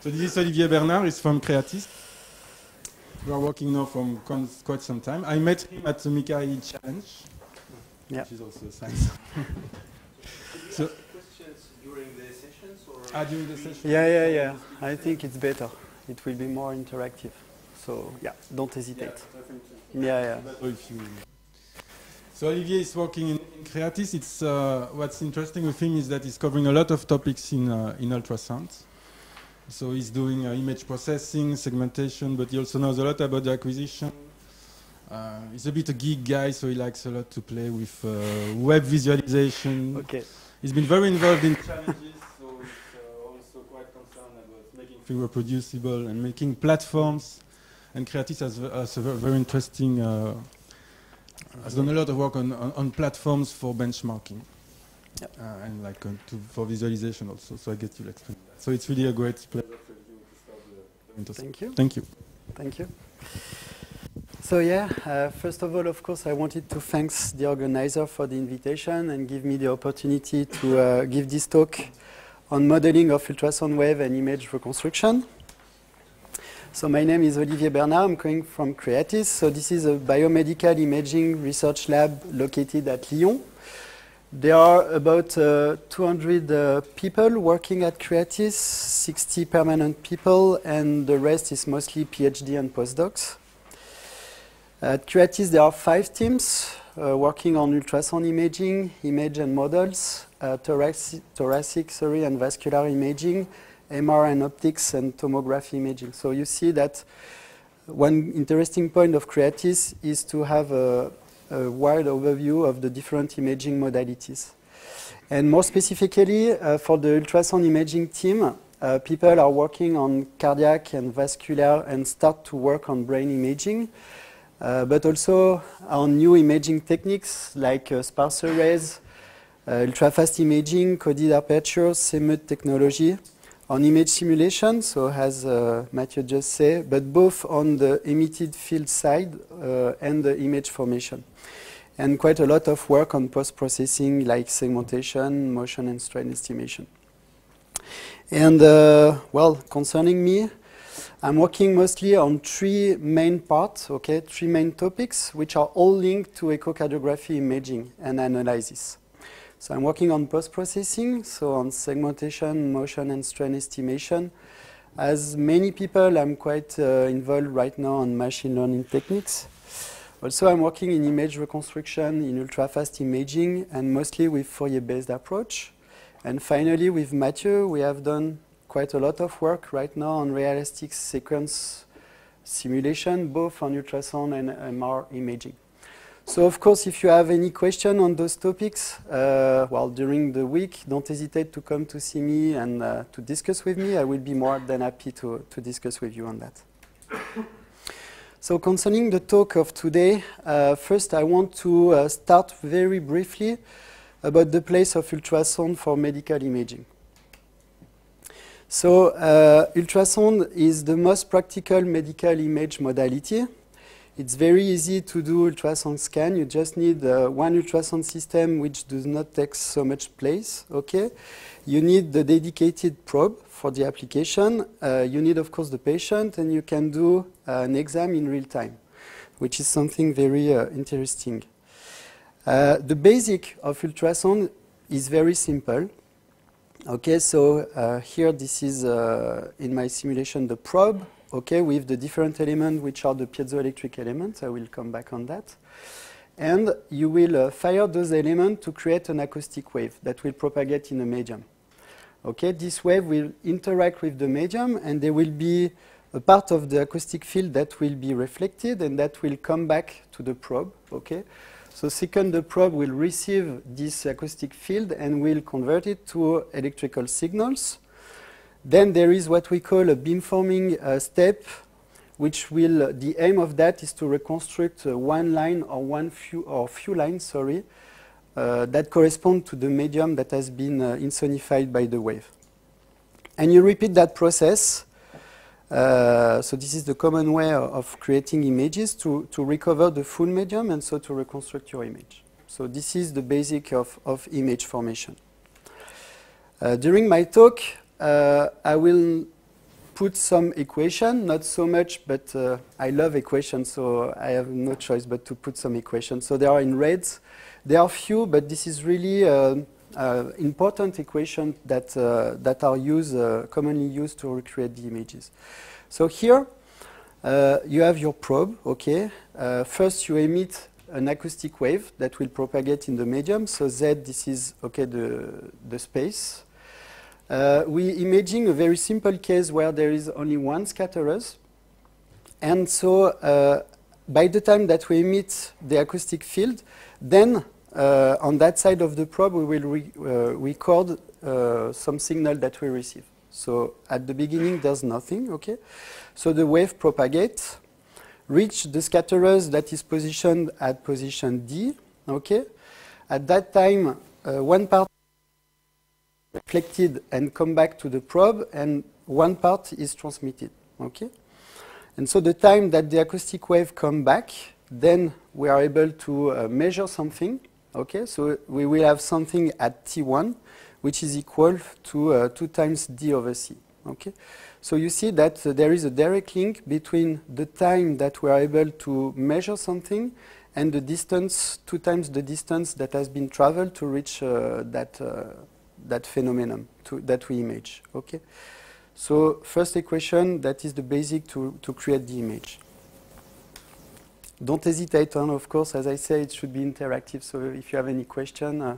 So this is Olivier Bernard. He's from Creatis. We are working now for quite some time. I met him at the MICCAI Challenge, yeah. which is also a science. so, questions during the sessions or? Ah, during the session? Yeah, yeah, yeah. I think it's better. It will be more interactive. So yeah, don't hesitate. Yeah, yeah. So Olivier is working in, in Creatis. It's uh, what's interesting with him is that he's covering a lot of topics in uh, in ultrasound. So he's doing uh, image processing, segmentation, but he also knows a lot about the acquisition. Uh, he's a bit a geek guy, so he likes a lot to play with uh, web visualization. Okay. He's been very involved in challenges, so he's uh, also quite concerned about making things reproducible and making platforms. And Creatis has, has a very, very interesting, uh, has done a lot of work on, on, on platforms for benchmarking. Uh, and like uh, to, for visualization also. So I guess you'll explain that. So it's really a great pleasure for you to start the Thank you. Thank you. Thank you. So yeah, uh, first of all, of course, I wanted to thank the organizer for the invitation and give me the opportunity to uh, give this talk on modeling of ultrasound wave and image reconstruction. So my name is Olivier Bernard. I'm coming from Creatis. So this is a biomedical imaging research lab located at Lyon. There are about uh, 200 uh, people working at Creatis, 60 permanent people, and the rest is mostly PhD and postdocs. At Creatis, there are five teams uh, working on ultrasound imaging, image and models, uh, thoracic, thoracic sorry, and vascular imaging, MR and optics, and tomography imaging. So you see that one interesting point of Creatis is to have a, a wide overview of the different imaging modalities. And more specifically, uh, for the ultrasound imaging team, uh, people are working on cardiac and vascular and start to work on brain imaging, uh, but also on new imaging techniques like uh, sparse arrays, uh, ultra-fast imaging, coded apertures, CMUT technology, on image simulation, so as uh, Mathieu just said, but both on the emitted field side and the image formation. And quite a lot of work on post-processing like segmentation, motion and strain estimation. And uh, well, concerning me, I'm working mostly on three main parts, okay, three main topics, which are all linked to echocardiography imaging and analysis. So I'm working on post-processing, so on segmentation, motion, and strain estimation. As many people, I'm quite uh, involved right now on machine learning techniques. Also, I'm working in image reconstruction, in ultra-fast imaging, and mostly with Fourier-based approach. And finally, with Mathieu, we have done quite a lot of work right now on realistic sequence simulation, both on ultrasound and MR imaging. So of course, if you have any question on those topics, uh, well, during the week, don't hesitate to come to see me and uh, to discuss with me. I will be more than happy to, to discuss with you on that. So concerning the talk of today, uh, first I want to uh, start very briefly about the place of ultrasound for medical imaging. So uh, ultrasound is the most practical medical image modality. It's very easy to do ultrasound scan. You just need uh, one ultrasound system which does not take so much place, okay? You need the dedicated probe for the application. Uh, you need, of course, the patient, and you can do uh, an exam in real time, which is something very uh, interesting. Uh, the basic of ultrasound is very simple. Okay, so uh, here this is in my simulation the probe okay, with the different elements which are the piezoelectric elements. I will come back on that. And you will uh, fire those elements to create an acoustic wave that will propagate in a medium. Okay, this wave will interact with the medium and there will be a part of the acoustic field that will be reflected and that will come back to the probe. Okay, so second, the probe will receive this acoustic field and will convert it to electrical signals. Then there is what we call a beamforming uh, step, which will, the aim of that is to reconstruct uh, one line or one few, or few lines, sorry, that correspond to the medium that has been uh, insonified by the wave. And you repeat that process. Uh, so this is the common way of creating images to, to recover the full medium and so to reconstruct your image. So this is the basic of, of image formation. during my talk, uh, I will put some equation, not so much, but uh, I love equations, so I have no choice but to put some equations. So they are in reds. There are few, but this is really uh, uh, important equations that, uh, that are used, uh, commonly used to recreate the images. So here, uh, you have your probe, okay? Uh, first, you emit an acoustic wave that will propagate in the medium. So Z, this is, okay, the, the space. We imaging a very simple case where there is only one scatterers. And so by the time that we emit the acoustic field, then uh, on that side of the probe we will re uh, record uh, some signal that we receive. So at the beginning there's nothing, okay? So the wave propagates, reach the scatterers that is positioned at position D, okay? At that time, uh, one part reflected and come back to the probe, and one part is transmitted. Okay, and so the time that the acoustic wave come back, then we are able to uh, measure something. Okay, so we will have something at T1, which is equal to uh, two times D over C. Okay, so you see that uh, there is a direct link between the time that we are able to measure something and the distance, two times the distance that has been traveled to reach uh, that uh, that phenomenon to, that we image. Okay. So first equation that is the basic to, to create the image. Don't hesitate on, of course, as I say, it should be interactive. So if you have any question, uh,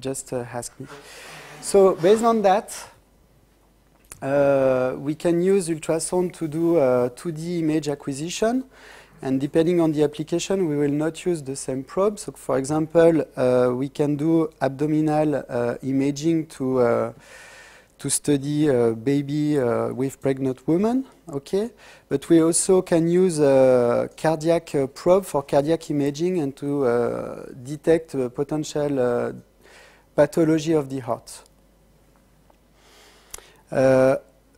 just uh, ask me. So based on that, uh, we can use ultrasound to do 2D image acquisition. And depending on the application, we will not use the same probe. So for example, uh, we can do abdominal uh, imaging to, uh, to study a baby uh, with pregnant women, okay? But we also can use a cardiac uh, probe for cardiac imaging and to uh, detect potential pathology of the heart.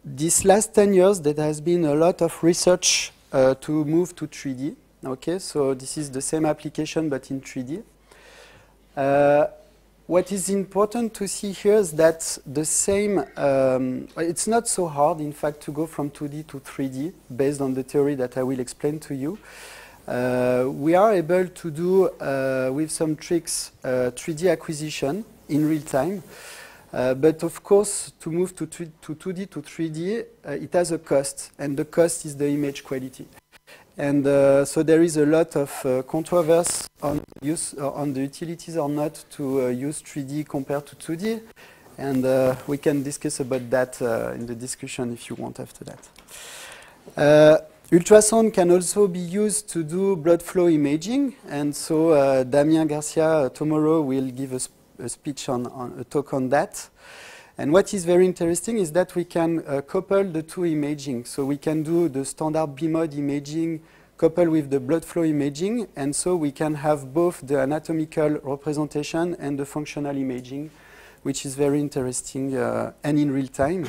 these last 10 years, there has been a lot of research uh, to move to 3D. Okay, so this is the same application but in 3D. What is important to see here is that the same, um, it's not so hard, in fact, to go from 2D to 3D based on the theory that I will explain to you. Uh, we are able to do, uh, with some tricks, 3D uh, acquisition in real time. Uh, but of course, to move to, to 2D to 3D, uh, it has a cost, and the cost is the image quality. And uh, so there is a lot of uh, controversy on, use, uh, on the utilities or not to uh, use 3D compared to 2D. And we can discuss about that in the discussion if you want after that. Ultrasound can also be used to do blood flow imaging, and so uh, Damien Garcia uh, tomorrow will give us a speech on, on, a talk on that. And what is very interesting is that we can uh, couple the two imaging. So we can do the standard B-mode imaging coupled with the blood flow imaging, and so we can have both the anatomical representation and the functional imaging, which is very interesting, uh, and in real time,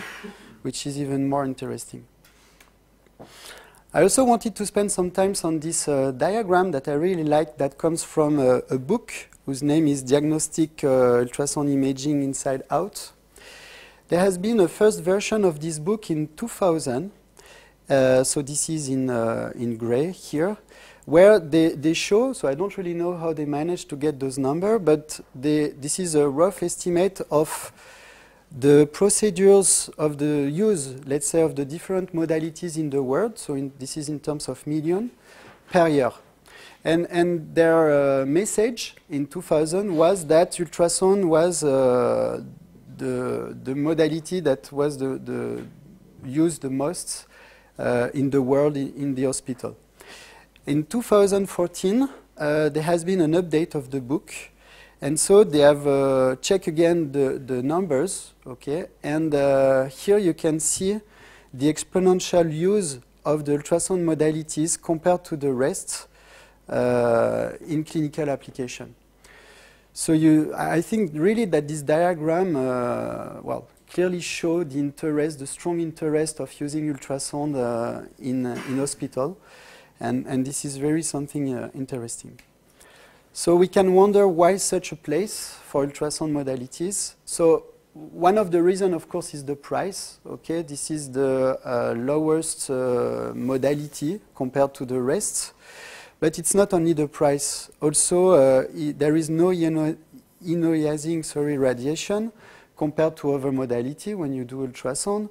which is even more interesting. I also wanted to spend some time on this uh, diagram that I really like that comes from a, a book whose name is Diagnostic uh, Ultrasound Imaging Inside Out. There has been a first version of this book in 2000. Uh, so this is in, uh, in gray here, where they, they show, so I don't really know how they managed to get those numbers, but they, this is a rough estimate of the procedures of the use, let's say, of the different modalities in the world. So in, this is in terms of million per year. And, and their uh, message in 2000 was that ultrasound was uh, the, the modality that was the, the used the most uh, in the world in, in, the hospital. In 2014, uh, there has been an update of the book. And so they have uh, checked again the, the numbers, okay? And uh, here you can see the exponential use of the ultrasound modalities compared to the rest uh, in clinical application. So you, I think really that this diagram, uh, well, clearly show the interest, the strong interest of using ultrasound uh, in, uh, in hospital. And, and this is very something uh, interesting. So we can wonder why such a place for ultrasound modalities. So one of the reasons, of course, is the price. Okay, this is the uh, lowest uh, modality compared to the rest. But it's not only the price. Also, uh, there is no ionizing sorry, radiation compared to other modality when you do ultrasound.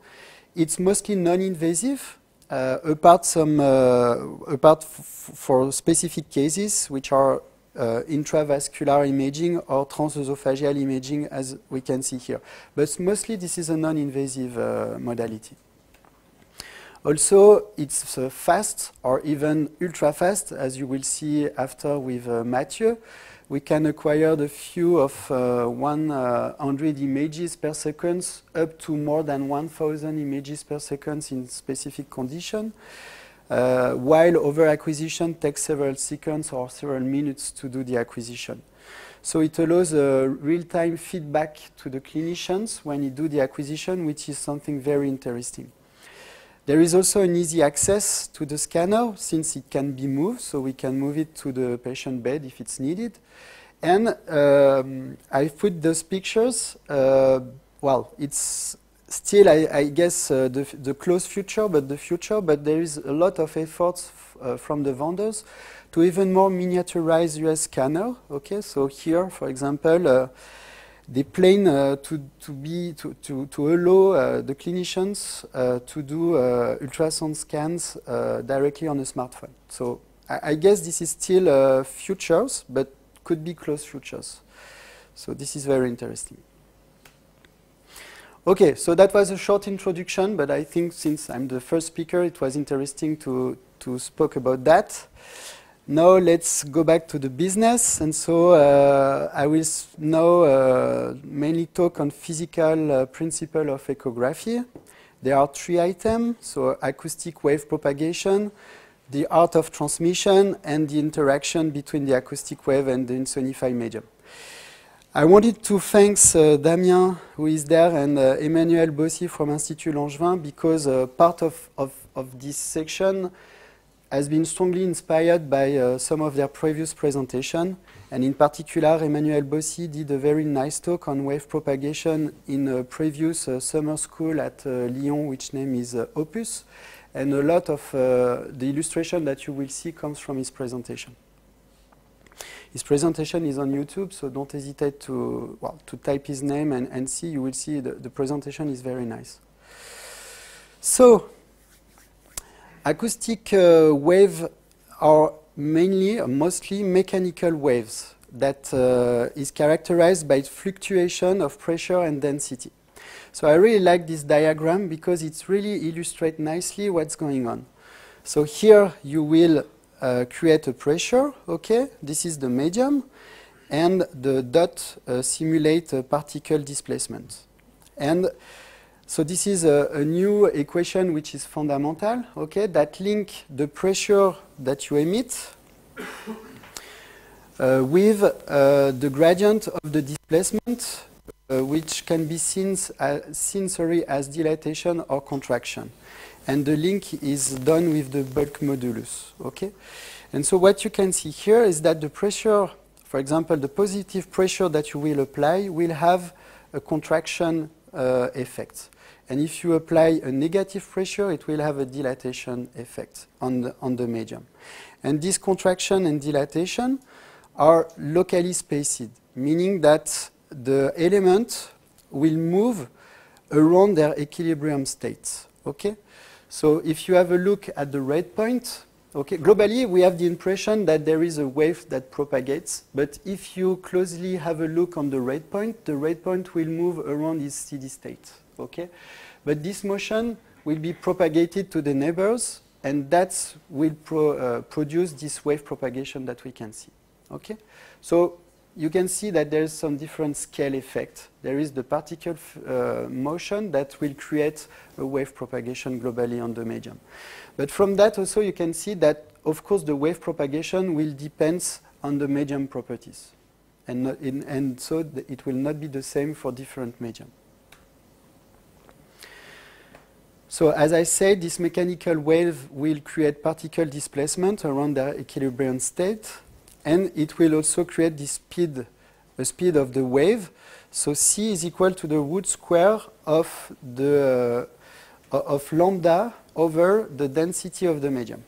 It's mostly non-invasive, uh, apart some uh, apart for specific cases which are uh, intravascular imaging or transesophageal imaging as we can see here. But mostly this is a non-invasive uh, modality. Also, it's uh, fast or even ultra fast, as you will see after with uh, Mathieu. We can acquire the few of uh, 100 images per second up to more than 1,000 images per second in specific conditions. Uh, while over acquisition takes several seconds or several minutes to do the acquisition. So it allows a real-time feedback to the clinicians when you do the acquisition, which is something very interesting. There is also an easy access to the scanner since it can be moved, so we can move it to the patient bed if it's needed. And um, I put those pictures, uh, well, it's still, I, I guess, uh, the, the, close future, but the future, but there is a lot of efforts uh, from the vendors to even more miniaturize US scanner. Okay, so here, for example, uh, they plan uh, to, to, be, to, to, to allow uh, the clinicians uh, to do ultrasound scans directly on a smartphone. So I, I guess this is still futures, but could be close futures. So this is very interesting. Okay, so that was a short introduction, but I think since I'm the first speaker, it was interesting to, to speak about that. Now let's go back to the business. And so uh, I will now uh, mainly talk on physical uh, principle of echography. There are three items, so acoustic wave propagation, the art of transmission, and the interaction between the acoustic wave and the insonified medium. I wanted to thank uh, Damien, who is there, and uh, Emmanuel Bossy from Institut Langevin, because uh, part of, of, of, this section has been strongly inspired by uh, some of their previous presentation. And in particular, Emmanuel Bossy did a very nice talk on wave propagation in a previous uh, summer school at uh, Lyon, which name is Opus. And a lot of the illustration that you will see comes from his presentation. His presentation is on YouTube, so don't hesitate to, well, to type his name and, and see. You will see the, the presentation is very nice. So, acoustic uh, wave are mainly, mostly mechanical waves that uh, is characterized by fluctuation of pressure and density. So I really like this diagram because it really illustrates nicely what's going on. So here you will uh, create a pressure, okay? This is the medium, and the dot uh, simulate particle displacement. And so this is a, a, new equation which is fundamental, okay, that link the pressure that you emit uh, with uh, the gradient of the displacement, uh, which can be seen, uh, seen sorry, as dilatation or contraction and the link is done with the bulk modulus. Okay? And so what you can see here is that the pressure, for example, the positive pressure that you will apply will have a contraction uh, effect. And if you apply a negative pressure, it will have a dilatation effect on the, on the medium. And this contraction and dilatation are locally spaced, meaning that the element will move around their equilibrium states. Okay? So if you have a look at the red point, okay, globally we have the impression that there is a wave that propagates, but if you closely have a look on the red point, the red point will move around its steady state, okay? But this motion will be propagated to the neighbors, and that will pro, uh, produce this wave propagation that we can see, okay? So you can see that there is some different scale effect. There is the particle uh, motion that will create a wave propagation globally on the medium. But from that also you can see that, of course, the wave propagation will depend on the medium properties. And, in, and so it will not be the same for different medium. So as I said, this mechanical wave will create particle displacement around the equilibrium state and it will also create the speed, the speed of the wave. So C is equal to the root square of the uh, of lambda over the density of the medium.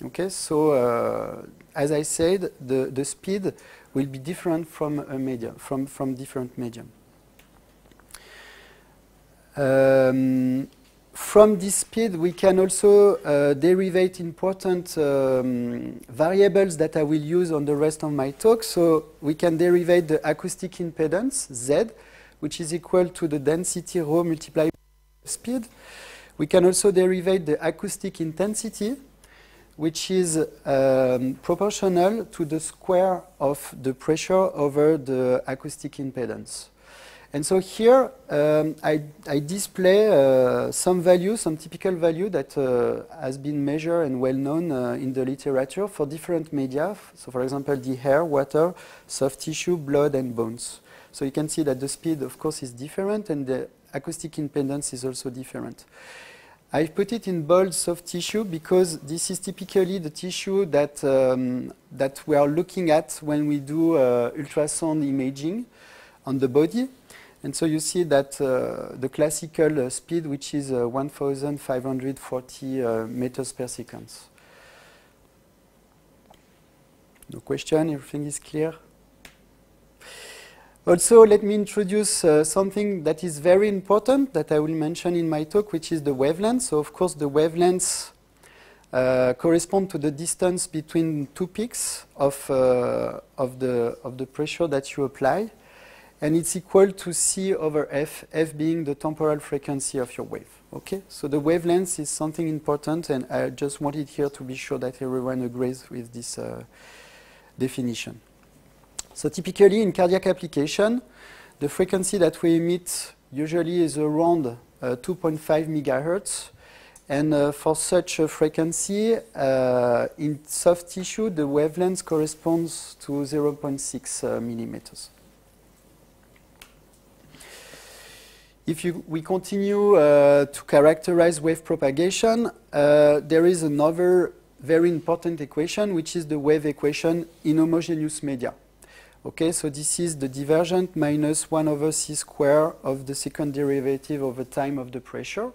Okay, so uh, as I said, the, the speed will be different from a medium, from, from different medium. Um, from this speed, we can also uh, derivate important um, variables that I will use on the rest of my talk. So we can derivate the acoustic impedance, Z, which is equal to the density rho multiplied by speed. We can also derivate the acoustic intensity, which is um, proportional to the square of the pressure over the acoustic impedance. And so here um, I, I, display uh, some value, some typical value that uh, has been measured and well known uh, in the literature for different media. So for example, the hair, water, soft tissue, blood, and bones. So you can see that the speed, of course, is different and the acoustic impedance is also different. I put it in bold soft tissue because this is typically the tissue that, um, that we are looking at when we do uh, ultrasound imaging on the body. And so you see that uh, the classical uh, speed, which is uh, 1,540 uh, meters per second. No question, everything is clear? Also, let me introduce uh, something that is very important that I will mention in my talk, which is the wavelength. So, of course, the wavelengths uh, correspond to the distance between two peaks of, of, the, of the pressure that you apply and it's equal to c over f, f being the temporal frequency of your wave. Okay, so the wavelength is something important, and I just wanted here to be sure that everyone agrees with this uh, definition. So typically in cardiac application, the frequency that we emit usually is around uh, 2.5 megahertz. And uh, for such a frequency, uh, in soft tissue, the wavelength corresponds to 0.6 uh, millimeters. If you, we continue uh, to characterize wave propagation, uh, there is another very important equation, which is the wave equation in homogeneous media. Okay, so this is the divergent minus 1 over c square of the second derivative over time of the pressure.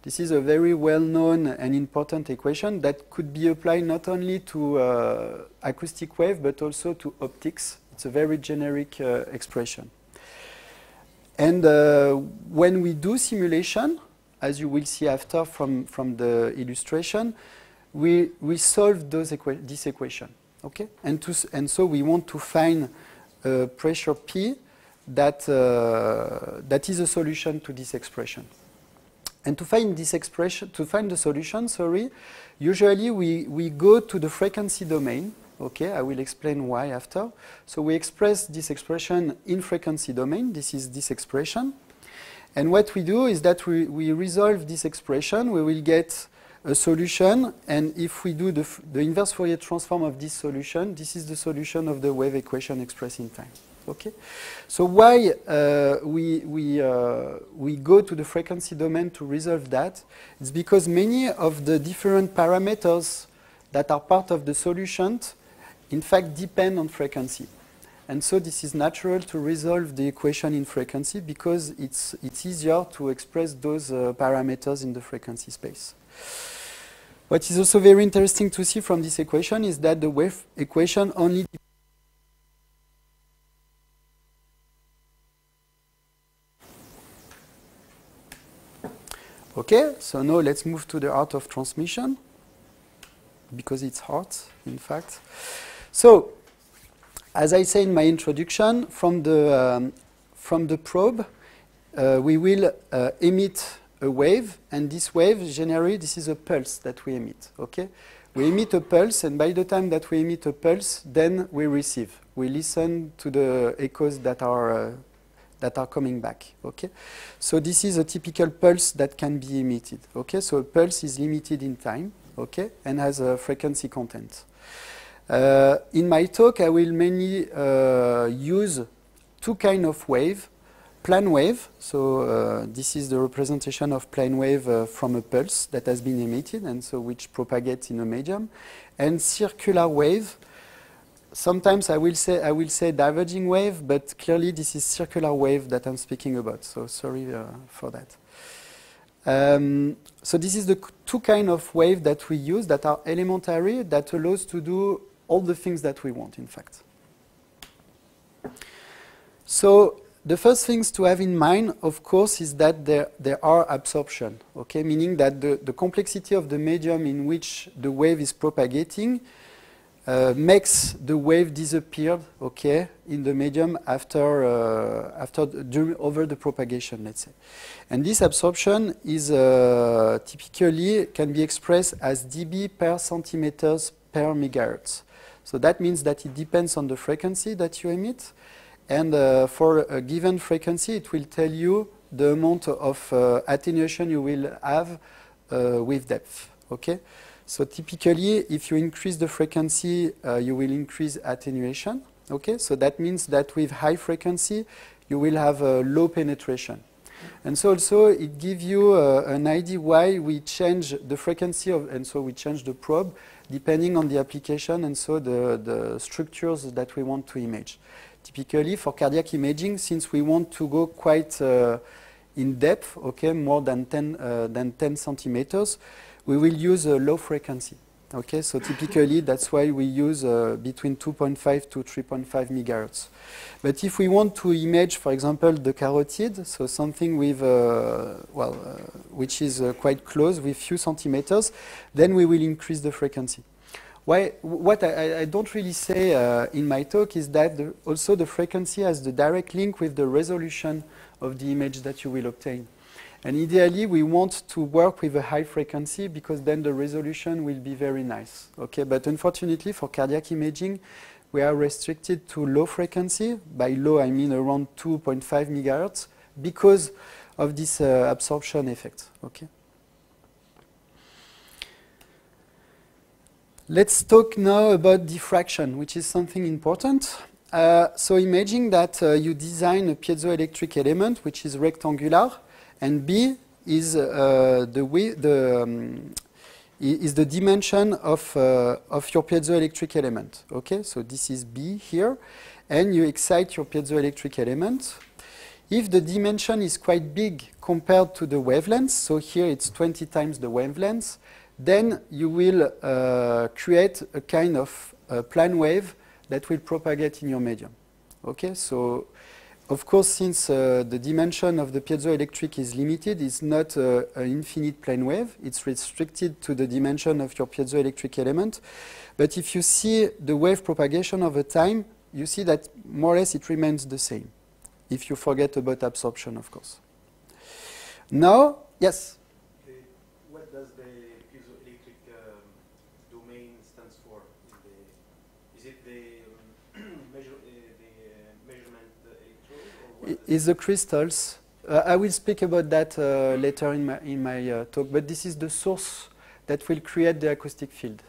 This is a very well-known and important equation that could be applied not only to uh, acoustic wave, but also to optics. It's a very generic uh, expression. And uh, when we do simulation, as you will see after from, from the illustration, we, we solve those equa this equation. Okay? And, to, and so we want to find a pressure P that, uh, that is a solution to this expression. And to find this expression, to find the solution, sorry, usually we, we go to the frequency domain Okay, I will explain why after. So we express this expression in frequency domain. This is this expression. And what we do is that we, we resolve this expression. We will get a solution. And if we do the, the inverse Fourier transform of this solution, this is the solution of the wave equation expressed in time. Okay, so why uh, we, we, uh, we go to the frequency domain to resolve that? It's because many of the different parameters that are part of the solution in fact depend on frequency. And so this is natural to resolve the equation in frequency because it's, it's easier to express those uh, parameters in the frequency space. What is also very interesting to see from this equation is that the wave equation only Okay, so now let's move to the art of transmission because it's hard, in fact. So, as I say in my introduction, from the, um, from the probe, uh, we will uh, emit a wave, and this wave, generally, this is a pulse that we emit, okay? We emit a pulse, and by the time that we emit a pulse, then we receive. We listen to the echoes that are, uh, that are coming back, okay? So this is a typical pulse that can be emitted, okay? So a pulse is limited in time, okay, and has a frequency content. Uh, in my talk, I will mainly uh, use two kind of wave. Plane wave, so uh, this is the representation of plane wave uh, from a pulse that has been emitted and so which propagates in a medium, and circular wave. sometimes I will say I will say diverging wave, but clearly this is circular wave that I'm speaking about. So sorry uh, for that. Um, so this is the two kind of wave that we use that are elementary that allows to do all the things that we want. In fact. So the first things to have in mind, of course, is that there, there are absorption, okay? meaning that the, the complexity of the medium in which the wave is propagating uh, makes the wave disappear okay, in the medium after, uh, after during, over the propagation, let's say. And this absorption is uh, typically can be expressed as dB per centimeters per megahertz. So that means that it depends on the frequency that you emit. And uh, for a given frequency, it will tell you the amount of uh, attenuation you will have uh, with depth. Okay. So typically, if you increase the frequency, uh, you will increase attenuation. Okay. So that means that with high frequency, you will have low penetration. And so also it gives you uh, an idea why we change the frequency of, and so we change the probe depending on the application and so the, the structures that we want to image. Typically for cardiac imaging, since we want to go quite uh, in depth, okay, more than 10, uh, than 10 centimeters, we will use a low frequency. Okay, so typically that's why we use uh, between 2.5 to 3.5 megahertz. But if we want to image, for example, the carotid, so something with, uh, well, uh, which is uh, quite close with few centimeters, then we will increase the frequency. Why, what I, I don't really say uh, in my talk is that the, also the frequency has the direct link with the resolution of the image that you will obtain. And ideally, we want to work with a high frequency because then the resolution will be very nice. Okay, but unfortunately for cardiac imaging, we are restricted to low frequency. By low, I mean around 2.5 megahertz because of this uh, absorption effect. Okay. Let's talk now about diffraction, which is something important. Uh, so imagine that uh, you design a piezoelectric element which is rectangular, and B is uh, the, way, the um, is the dimension of, uh, of your piezoelectric element. Okay, so this is B here, and you excite your piezoelectric element. If the dimension is quite big compared to the wavelength, so here it's 20 times the wavelength, then you will uh, create a kind of uh, plane wave that will propagate in your medium. Okay, so of course, since uh, the dimension of the piezoelectric is limited, it's not uh, an infinite plane wave. It's restricted to the dimension of your piezoelectric element. But if you see the wave propagation over time, you see that more or less it remains the same, if you forget about absorption, of course. Now, yes? The, what does the piezoelectric um, domain stands for? Is, the, is it the, um, measure, uh, the uh, measurement uh, electrode or what? I- does is the crystals. Uh, I will speak about that uh, later in my, in my uh, talk, but this is the source that will create the acoustic field.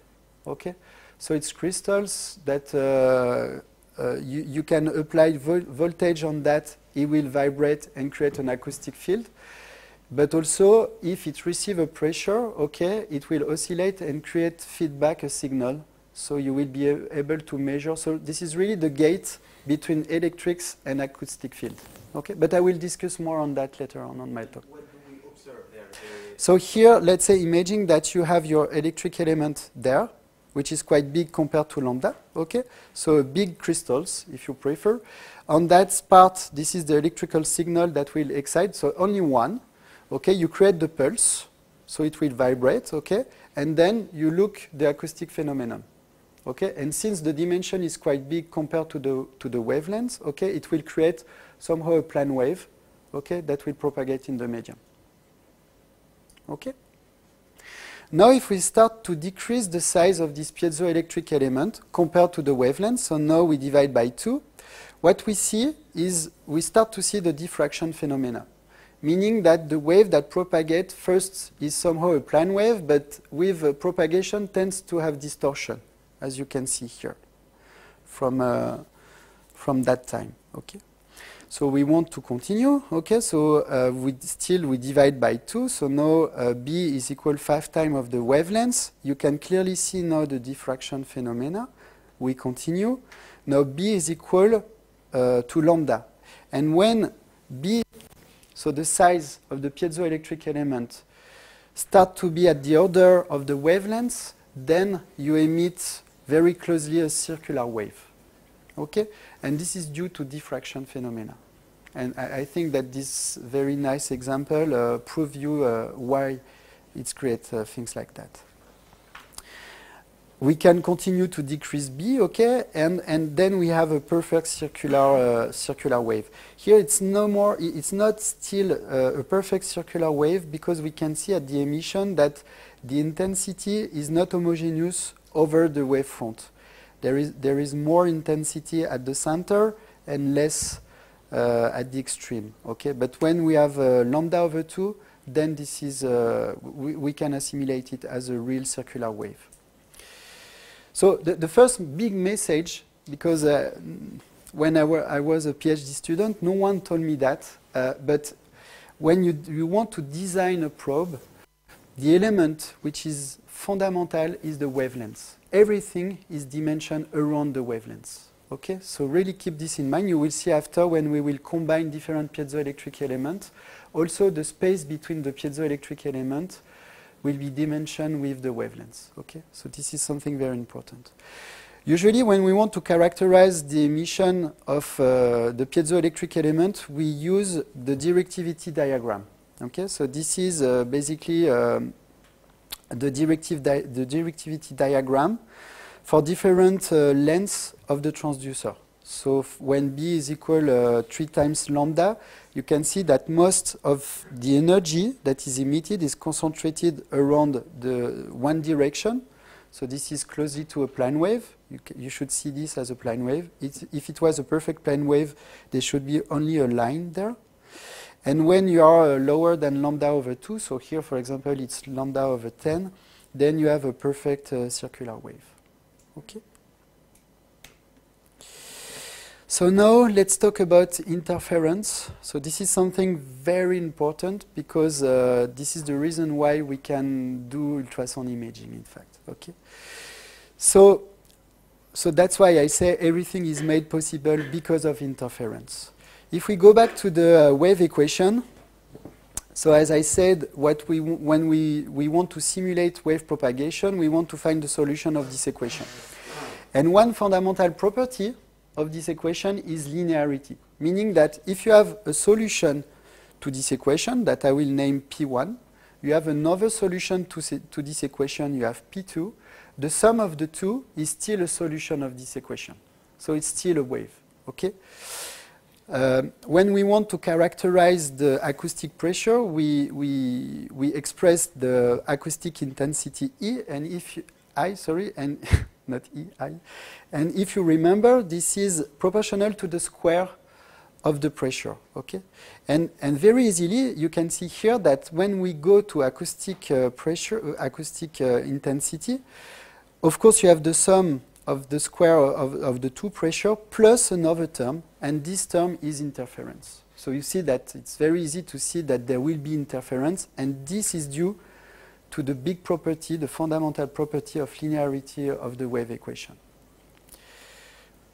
Okay? So it's crystals that uh, uh, you, you can apply vol- voltage on that, it will vibrate and create an acoustic field. But also, if it receives a pressure, okay, it will oscillate and create feedback, a signal. So you will be able to measure. So this is really the gate between electrics and acoustic field. Okay, but I will discuss more on that later on on my talk. What do we observe there? So here, let's say, imagine that you have your electric element there, which is quite big compared to lambda. Okay, so big crystals, if you prefer. On that part, this is the electrical signal that will excite. So only one. Okay, you create the pulse, so it will vibrate. Okay, and then you look the acoustic phenomenon. Okay, and since the dimension is quite big compared to the to the wavelength, okay, it will create somehow a plane wave. Okay, that will propagate in the medium. Okay. Now if we start to decrease the size of this piezoelectric element compared to the wavelength, so now we divide by 2, what we see is we start to see the diffraction phenomena, meaning that the wave that propagates first is somehow a plane wave, but with propagation tends to have distortion, as you can see here from, uh, from that time. Okay. So we want to continue. Okay, so uh, we still we divide by two. So now uh, b is equal five times of the wavelength. You can clearly see now the diffraction phenomena. we continue. Now B is equal uh, to lambda. And when B, so the size of the piezoelectric element, start to be at the order of the wavelengths, then you emit very closely a circular wave. Okay? And this is due to diffraction phenomena. And I, I think that this very nice example uh, proves you uh, why it's great, uh, things like that. We can continue to decrease B, okay, and, and then we have a perfect circular, uh, circular wave. Here it's no more, it's not still uh, a perfect circular wave because we can see at the emission that the intensity is not homogeneous over the wavefront. There is, there is more intensity at the center and less uh, at the extreme. Okay, but when we have uh, lambda over 2, then this is, uh, we, we, can assimilate it as a real circular wave. So the, the first big message, because uh, when I, I, was a PhD student, no one told me that, uh, but when you, you want to design a probe, the element which is fundamental is the wavelength. Everything is dimension around the wavelength. Okay, so really keep this in mind. You will see after when we will combine different piezoelectric elements. Also, the space between the piezoelectric element will be dimension with the wavelength. Okay, so this is something very important. Usually, when we want to characterize the emission of uh, the piezoelectric element, we use the directivity diagram. Okay, so this is uh, basically um, the, directive di the directivity diagram for different uh, lengths of the transducer. So when B is equal uh, 3 times lambda, you can see that most of the energy that is emitted is concentrated around the one direction. So this is closely to a plane wave. You, you should see this as a plane wave. If it was a perfect plane wave, there should be only a line there. And when you are uh, lower than lambda over 2, so here, for example, it's lambda over 10, then you have a perfect uh, circular wave. Okay. So now let's talk about interference. So this is something very important because uh, this is the reason why we can do ultrasound imaging, in fact. Okay. So, so that's why I say everything is made possible because of interference. If we go back to the uh, wave equation, so as I said, what we when we, we want to simulate wave propagation, we want to find the solution of this equation. And one fundamental property of this equation is linearity, meaning that if you have a solution to this equation that I will name P1, you have another solution to, to this equation, you have P2, the sum of the two is still a solution of this equation. So it's still a wave, okay? Uh, when we want to characterize the acoustic pressure, we, we, we express the acoustic intensity E, and if you, I, sorry, and not E, I. And if you remember, this is proportional to the square of the pressure, okay? And, and very easily, you can see here that when we go to acoustic uh, pressure, uh, acoustic uh, intensity, of course you have the sum of the square of, of the two pressure plus another term, and this term is interference. So you see that it's very easy to see that there will be interference, and this is due to the big property, the fundamental property of linearity of the wave equation.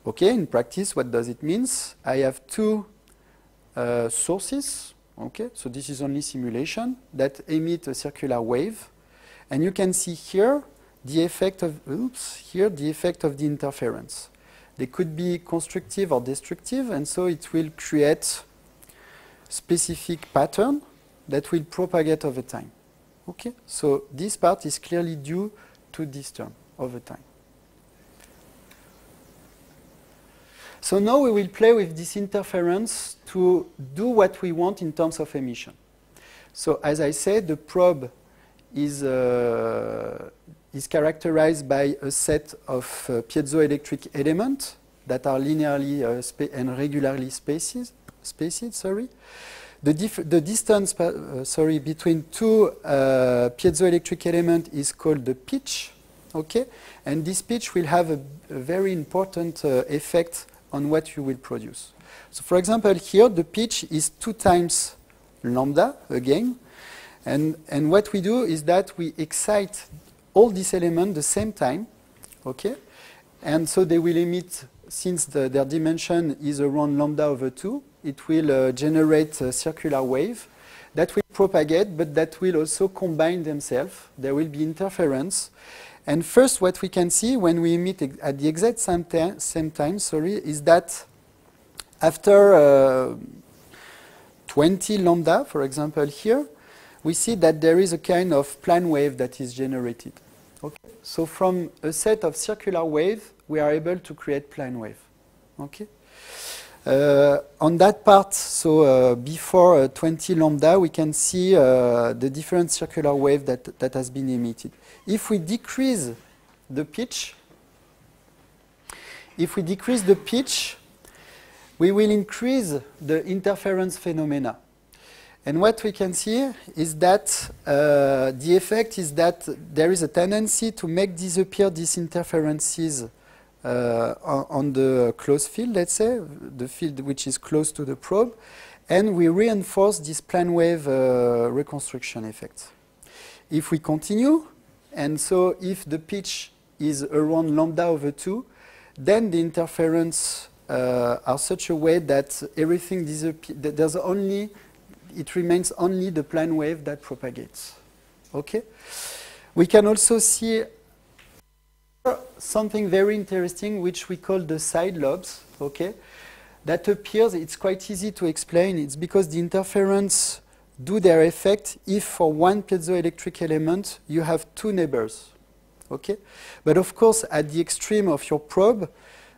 Okay, in practice, what does it mean? I have two uh, sources, okay, so this is only simulation, that emit a circular wave, and you can see here the effect of, oops, here the effect of the interference. They could be constructive or destructive, and so it will create specific pattern that will propagate over time. Okay, so this part is clearly due to this term over time. So now we will play with this interference to do what we want in terms of emission. So as I said, the probe is uh, is characterized by a set of uh, piezoelectric elements that are linearly uh, and regularly spaces, spaced. Sorry. The, the distance uh, sorry, between two uh, piezoelectric elements is called the pitch. Okay? And this pitch will have a, a very important uh, effect on what you will produce. So for example, here the pitch is two times lambda again. And, and what we do is that we excite all these elements the same time, okay? And so they will emit, since the, their dimension is around lambda over 2, it will uh, generate a circular wave that will propagate, but that will also combine themselves. There will be interference. And first, what we can see when we emit at the exact same, same time, sorry, is that after uh, 20 lambda, for example, here, we see that there is a kind of plane wave that is generated. Okay? So from a set of circular wave, we are able to create plane wave. Okay? Uh, on that part, so uh, before uh, 20 lambda, we can see uh, the different circular wave that, that has been emitted. If we decrease the pitch, if we decrease the pitch, we will increase the interference phenomena. And what we can see is that uh, the effect is that there is a tendency to make disappear these interferences uh, on, the close field, let's say, the field which is close to the probe, and we reinforce this plane wave uh, reconstruction effect. If we continue, and so if the pitch is around lambda over 2, then the interference uh, are such a way that everything disappears, there's only, it remains only the plane wave that propagates. Okay? We can also see something very interesting which we call the side lobes, okay? That appears, it's quite easy to explain. It's because the interference do their effect if for one piezoelectric element you have two neighbors, okay? But of course, at the extreme of your probe,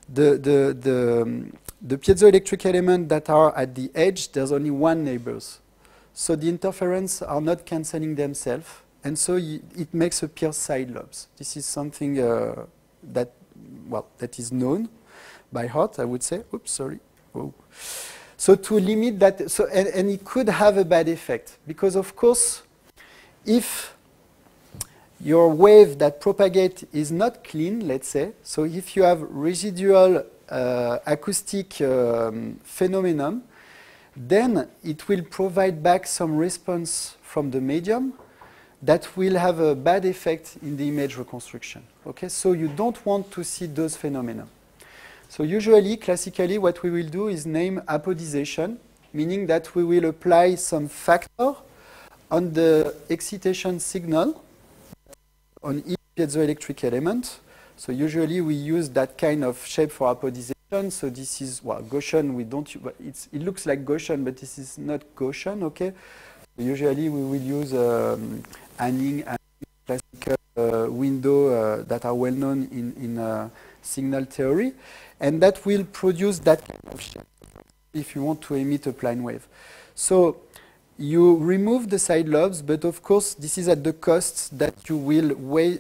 the, the, the, um, the piezoelectric element that are at the edge, there's only one neighbors. So the interference are not cancelling themselves, and so it makes appear side lobes. This is something uh, that, well, that is known by heart, I would say. Oops, sorry. Whoa. So to limit that, so and, and it could have a bad effect because, of course, if your wave that propagate is not clean, let's say, so if you have residual uh, acoustic um, phenomenon, then it will provide back some response from the medium that will have a bad effect in the image reconstruction. Okay, so you don't want to see those phenomena. So usually, classically, what we will do is name apodization, meaning that we will apply some factor on the excitation signal on each piezoelectric element. So usually we use that kind of shape for apodization. So this is, well, Gaussian, we don't, it looks like Gaussian, but this is not Gaussian, okay? Usually we will use um, Hanning and classical uh, window uh, that are well known in, in uh, signal theory, and that will produce that kind of shape if you want to emit a plane wave. So you remove the side lobes, but of course this is at the cost that you will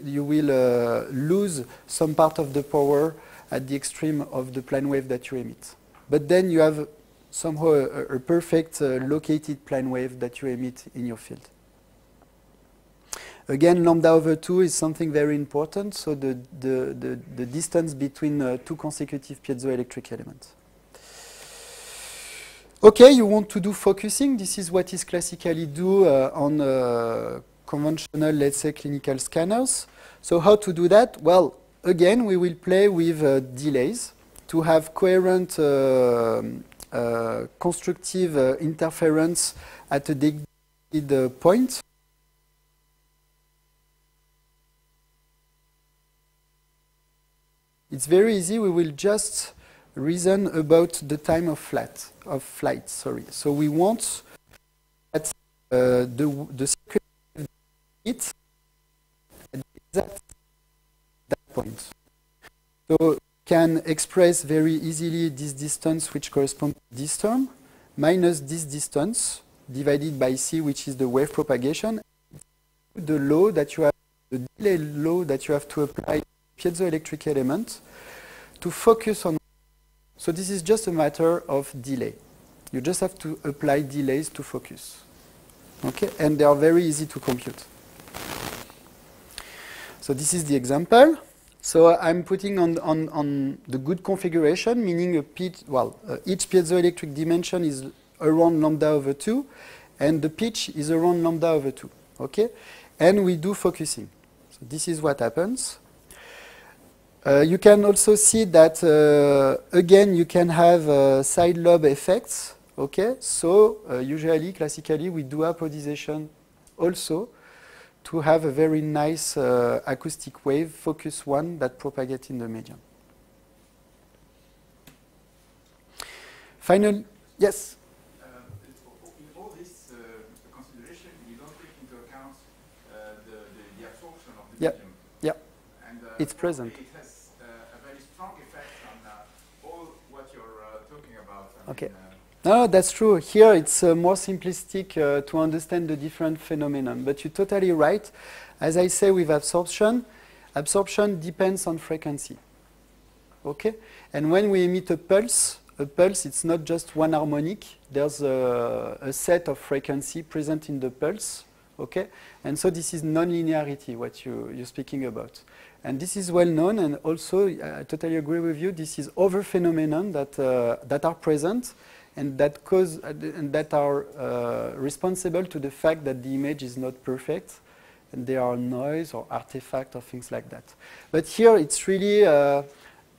you will uh, lose some part of the power at the extreme of the plane wave that you emit. But then you have somehow a, a perfect uh, located plane wave that you emit in your field. Again, lambda over 2 is something very important, so the, the, the, the distance between uh, two consecutive piezoelectric elements. Okay, you want to do focusing. This is what is classically do uh, on uh, conventional, let's say, clinical scanners. So how to do that? Well, again, we will play with uh, delays to have coherent uh, uh, constructive uh, interference at a dedicated point. It's very easy. We will just reason about the time of flight. Of flight, sorry. So we want that uh, the the circular heat at exact that point. So can express very easily this distance which corresponds to this term minus this distance divided by c, which is the wave propagation, the law that you have, the delay law that you have to apply piezoelectric element to focus on. So this is just a matter of delay. You just have to apply delays to focus. Okay, and they are very easy to compute. So this is the example. So I'm putting on, on, on the good configuration, meaning a pitch, well, uh, each piezoelectric dimension is around lambda over 2, and the pitch is around lambda over 2. Okay? And we do focusing. So this is what happens. Uh, you can also see that, uh, again, you can have uh, side lobe effects. Okay, so uh, usually, classically, we do apodization also to have a very nice uh, acoustic wave, focus one, that propagates in the medium. Final, yes? Uh, in all this uh, consideration, you don't take into account the, the, the absorption of the Yeah. medium. Yeah. And, It's present. It has uh, a very strong effect on uh, all what you're uh, talking about. I Okay. mean, No, that's true. Here it's uh, more simplistic uh, to understand the different phenomenon. But you're totally right. As I say with absorption, absorption depends on frequency. Okay? And when we emit a pulse, a pulse, it's not just one harmonic. There's a, a set of frequency present in the pulse. Okay? And so this is non-linearity, what you, you're speaking about. And this is well known, and also, I totally agree with you, this is other phenomenon that, uh, that are present and that cause and that are uh, responsible to the fact that the image is not perfect and there are noise or artifact or things like that. But here it's really uh,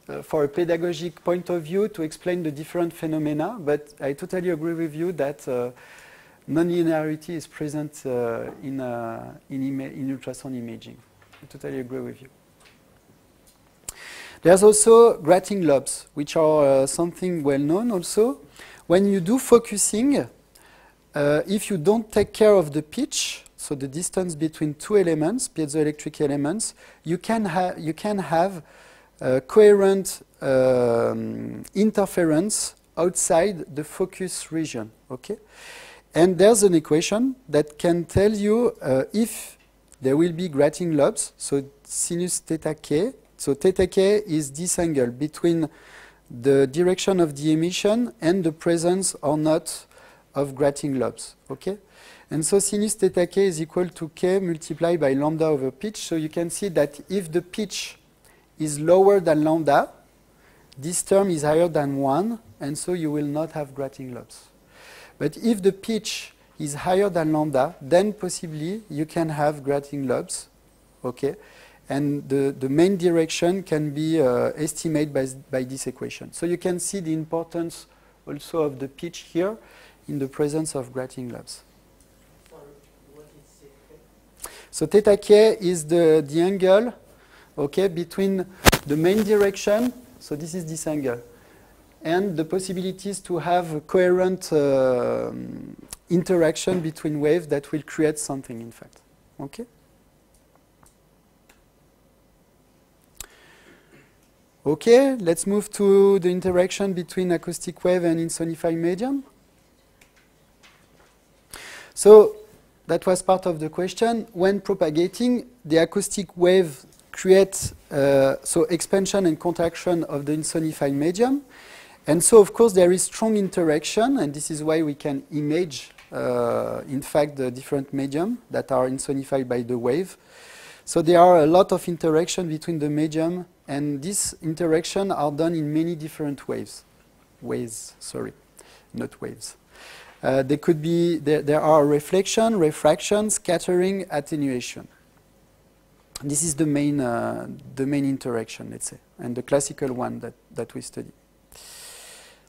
uh, for a pedagogic point of view to explain the different phenomena, but I totally agree with you that uh, non-linearity is present uh, in, uh, in, in ultrasound imaging. I totally agree with you. There's also grating lobes, which are something well known also. When you do focusing, uh, if you don't take care of the pitch, so the distance between two elements, piezoelectric elements, you can, ha- you can have uh, coherent um, interference outside the focus region. Okay, and there's an equation that can tell you uh, if there will be grating lobes. So sinus theta k. So theta k is this angle between the direction of the emission and the presence or not of grating lobes. Okay? And so sinus theta k is equal to k multiplied by lambda over pitch. So you can see that if the pitch is lower than lambda, this term is higher than 1, and so you will not have grating lobes. But if the pitch is higher than lambda, then possibly you can have grating lobes. Okay? And the, the main direction can be uh, estimated by, by this equation. So you can see the importance also of the pitch here in the presence of grating lobes. So theta k is the, the angle okay, between the main direction, so this is this angle, and the possibilities to have a coherent uh, interaction between waves that will create something, in fact. Okay? Okay, let's move to the interaction between acoustic wave and insonified medium. So that was part of the question. When propagating, the acoustic wave creates uh, so expansion and contraction of the insonified medium. And so, of course, there is strong interaction, and this is why we can image, uh, in fact, the different medium that are insonified by the wave. So there are a lot of interaction between the medium, and these interaction are done in many different waves. Ways, sorry, not waves. Uh, there could be there, there are reflection, refraction, scattering, attenuation. This is the main uh, the main interaction, let's say, and the classical one that that we study.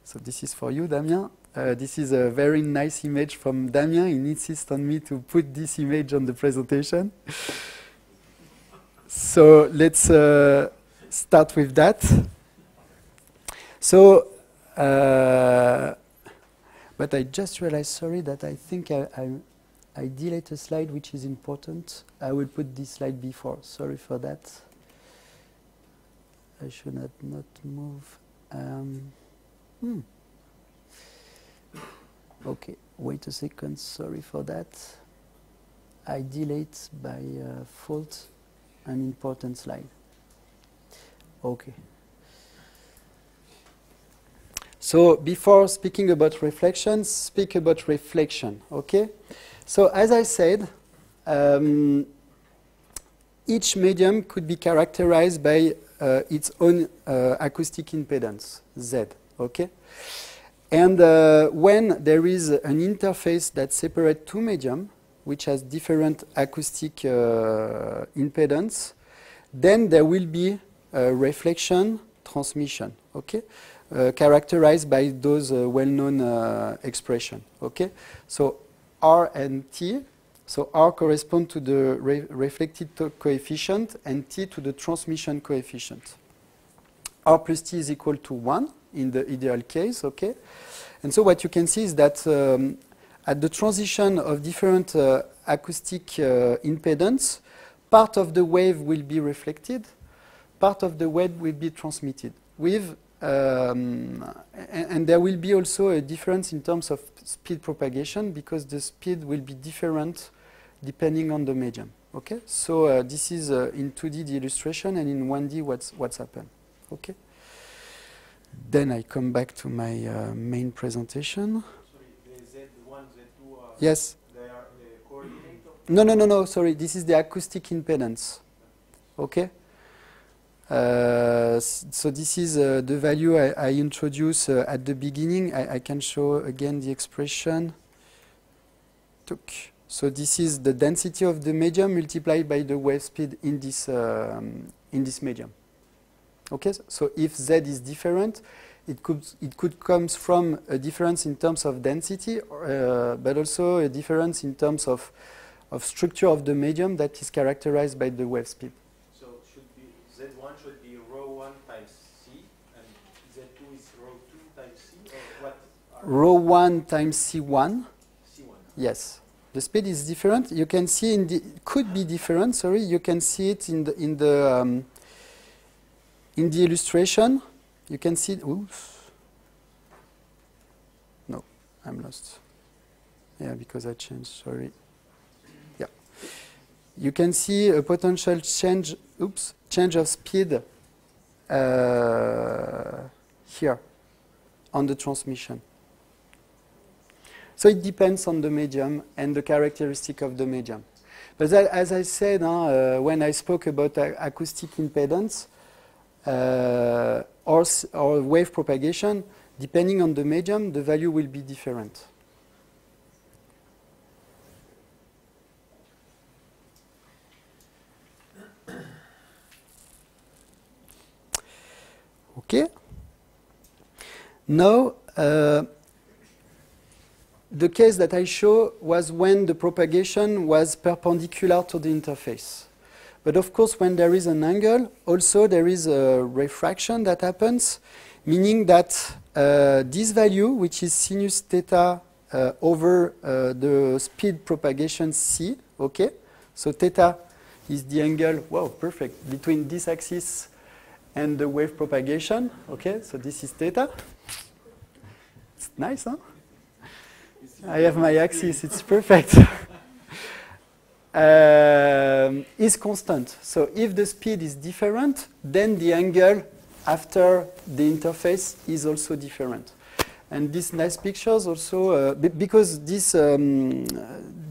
So this is for you, Damien. Uh, this is a very nice image from Damien. He insists on me to put this image on the presentation. So let's uh, start with that. So, uh, but I just realized, sorry, that I think I, I, I delayed a slide which is important. I will put this slide before. Sorry for that. I should not, not move. Um, hmm. Okay, wait a second. Sorry for that. I delayed by uh, fault an important slide. Okay. So before speaking about reflections, speak about reflection, okay? So as I said, um, each medium could be characterized by uh, its own uh, acoustic impedance, Z, okay? And uh, when there is an interface that separates two medium, which has different acoustic uh, impedance, then there will be reflection, transmission, okay? Uh, characterized by those uh, well-known expression, okay? So R and T, so R correspond to the re reflected coefficient and T to the transmission coefficient. R plus T is equal to 1 in the ideal case, okay? And so what you can see is that um, at the transition of different uh, acoustic uh, impedance, part of the wave will be reflected, part of the wave will be transmitted with um, and, and, there will be also a difference in terms of speed propagation because the speed will be different depending on the medium. Okay, so uh, this is uh, in 2D the illustration and in 1D what's what's happened. Okay. Then I come back to my uh, main presentation. Sorry, the Z1, Z2 are yes. No, no, no, no. Sorry, this is the acoustic impedance. Okay. Uh, so this is uh, the value I, I introduced uh, at the beginning. I, I, can show again the expression. So this is the density of the medium multiplied by the wave speed in this um, in this medium. Okay. So if z is different, it could it could comes from a difference in terms of density, uh, but also a difference in terms of of structure of the medium that is characterized by the wave speed. So, should be Z1 should be rho 1 times C, and Z2 is rho 2 times C, or what? Rho 1 times C1. C1. Yes. The speed is different. You can see in the could be different. Sorry, you can see it in the in the um, in the illustration. You can see. Oops. No, I'm lost. Yeah, because I changed. Sorry. Yeah. You can see a potential change. Oops change of speed uh, here on the transmission. So it depends on the medium and the characteristic of the medium. But that, as I said uh, when I spoke about acoustic impedance uh, or, or wave propagation, depending on the medium, the value will be different. Okay. Now, uh, the case that I show was when the propagation was perpendicular to the interface. But of course, when there is an angle, also there is a refraction that happens, meaning that uh, this value, which is sinus theta uh, over uh, the speed propagation c, okay? So theta is the angle, wow, perfect, between this axis and the wave propagation. Okay, so this is theta. It's nice, huh? I have my axis, it's perfect. um, is constant. So if the speed is different, then the angle after the interface is also different. And these nice pictures also, uh, because this, um,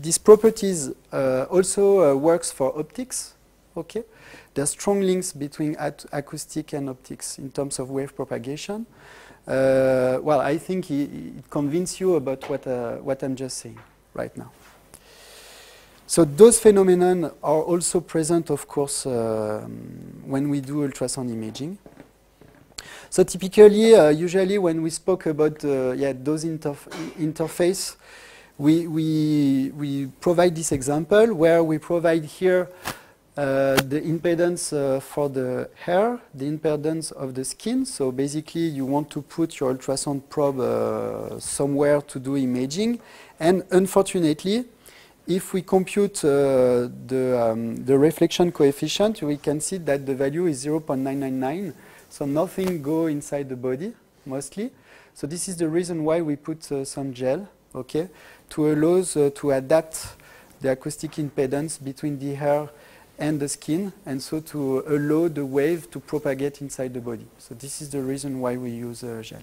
these properties uh, also uh, works for optics, okay? There are strong links between acoustic and optics in terms of wave propagation. Uh, well, I think it, it convinces you about what, uh, what I'm just saying right now. So those phenomena are also present, of course, uh, when we do ultrasound imaging. So typically, uh, usually when we spoke about uh, yeah, those interf interface, we, we, we provide this example where we provide here uh, the impedance uh, for the hair, the impedance of the skin. So basically, you want to put your ultrasound probe uh, somewhere to do imaging. And unfortunately, if we compute uh, the, um, the reflection coefficient, we can see that the value is 0.999. So nothing go inside the body, mostly. So this is the reason why we put uh, some gel, okay, to allow us to adapt the acoustic impedance between the hair and the skin, and so to allow the wave to propagate inside the body. So this is the reason why we use uh, gel.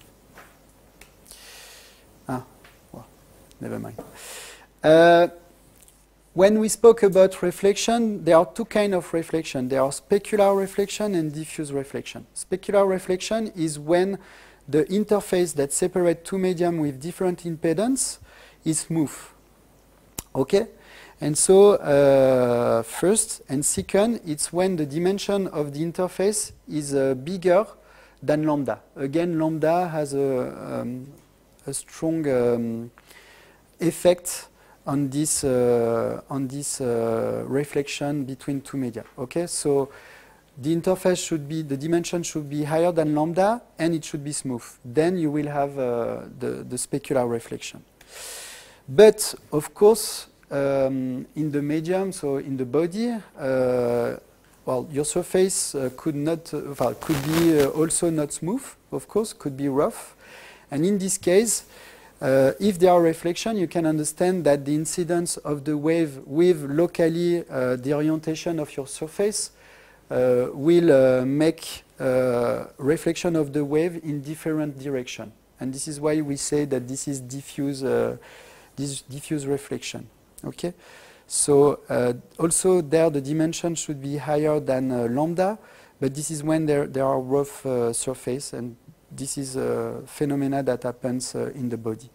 Ah, well, never mind. When we spoke about reflection, there are two kinds of reflection. There are specular reflection and diffuse reflection. Specular reflection is when the interface that separates two medium with different impedance is smooth. Okay? And so, uh, first and second, it's when the dimension of the interface is uh, bigger than lambda. Again, lambda has a, um, a strong um, effect on this uh, on this uh, reflection between two media. Okay, so the interface should be the dimension should be higher than lambda, and it should be smooth. Then you will have uh, the the specular reflection. But of course, um, in the medium, so in the body, uh, well, your surface uh, could not, uh, well, could be also not smooth, of course, could be rough. And in this case, uh, if there are reflection, you can understand that the incidence of the wave with locally uh, the orientation of your surface uh, will uh, make uh, reflection of the wave in different direction. And this is why we say that this is diffuse, uh, this diffuse reflection. Okay, so also there the dimension should be higher than lambda, but this is when there there are rough surface, and this is a phenomena that happens uh, in the body.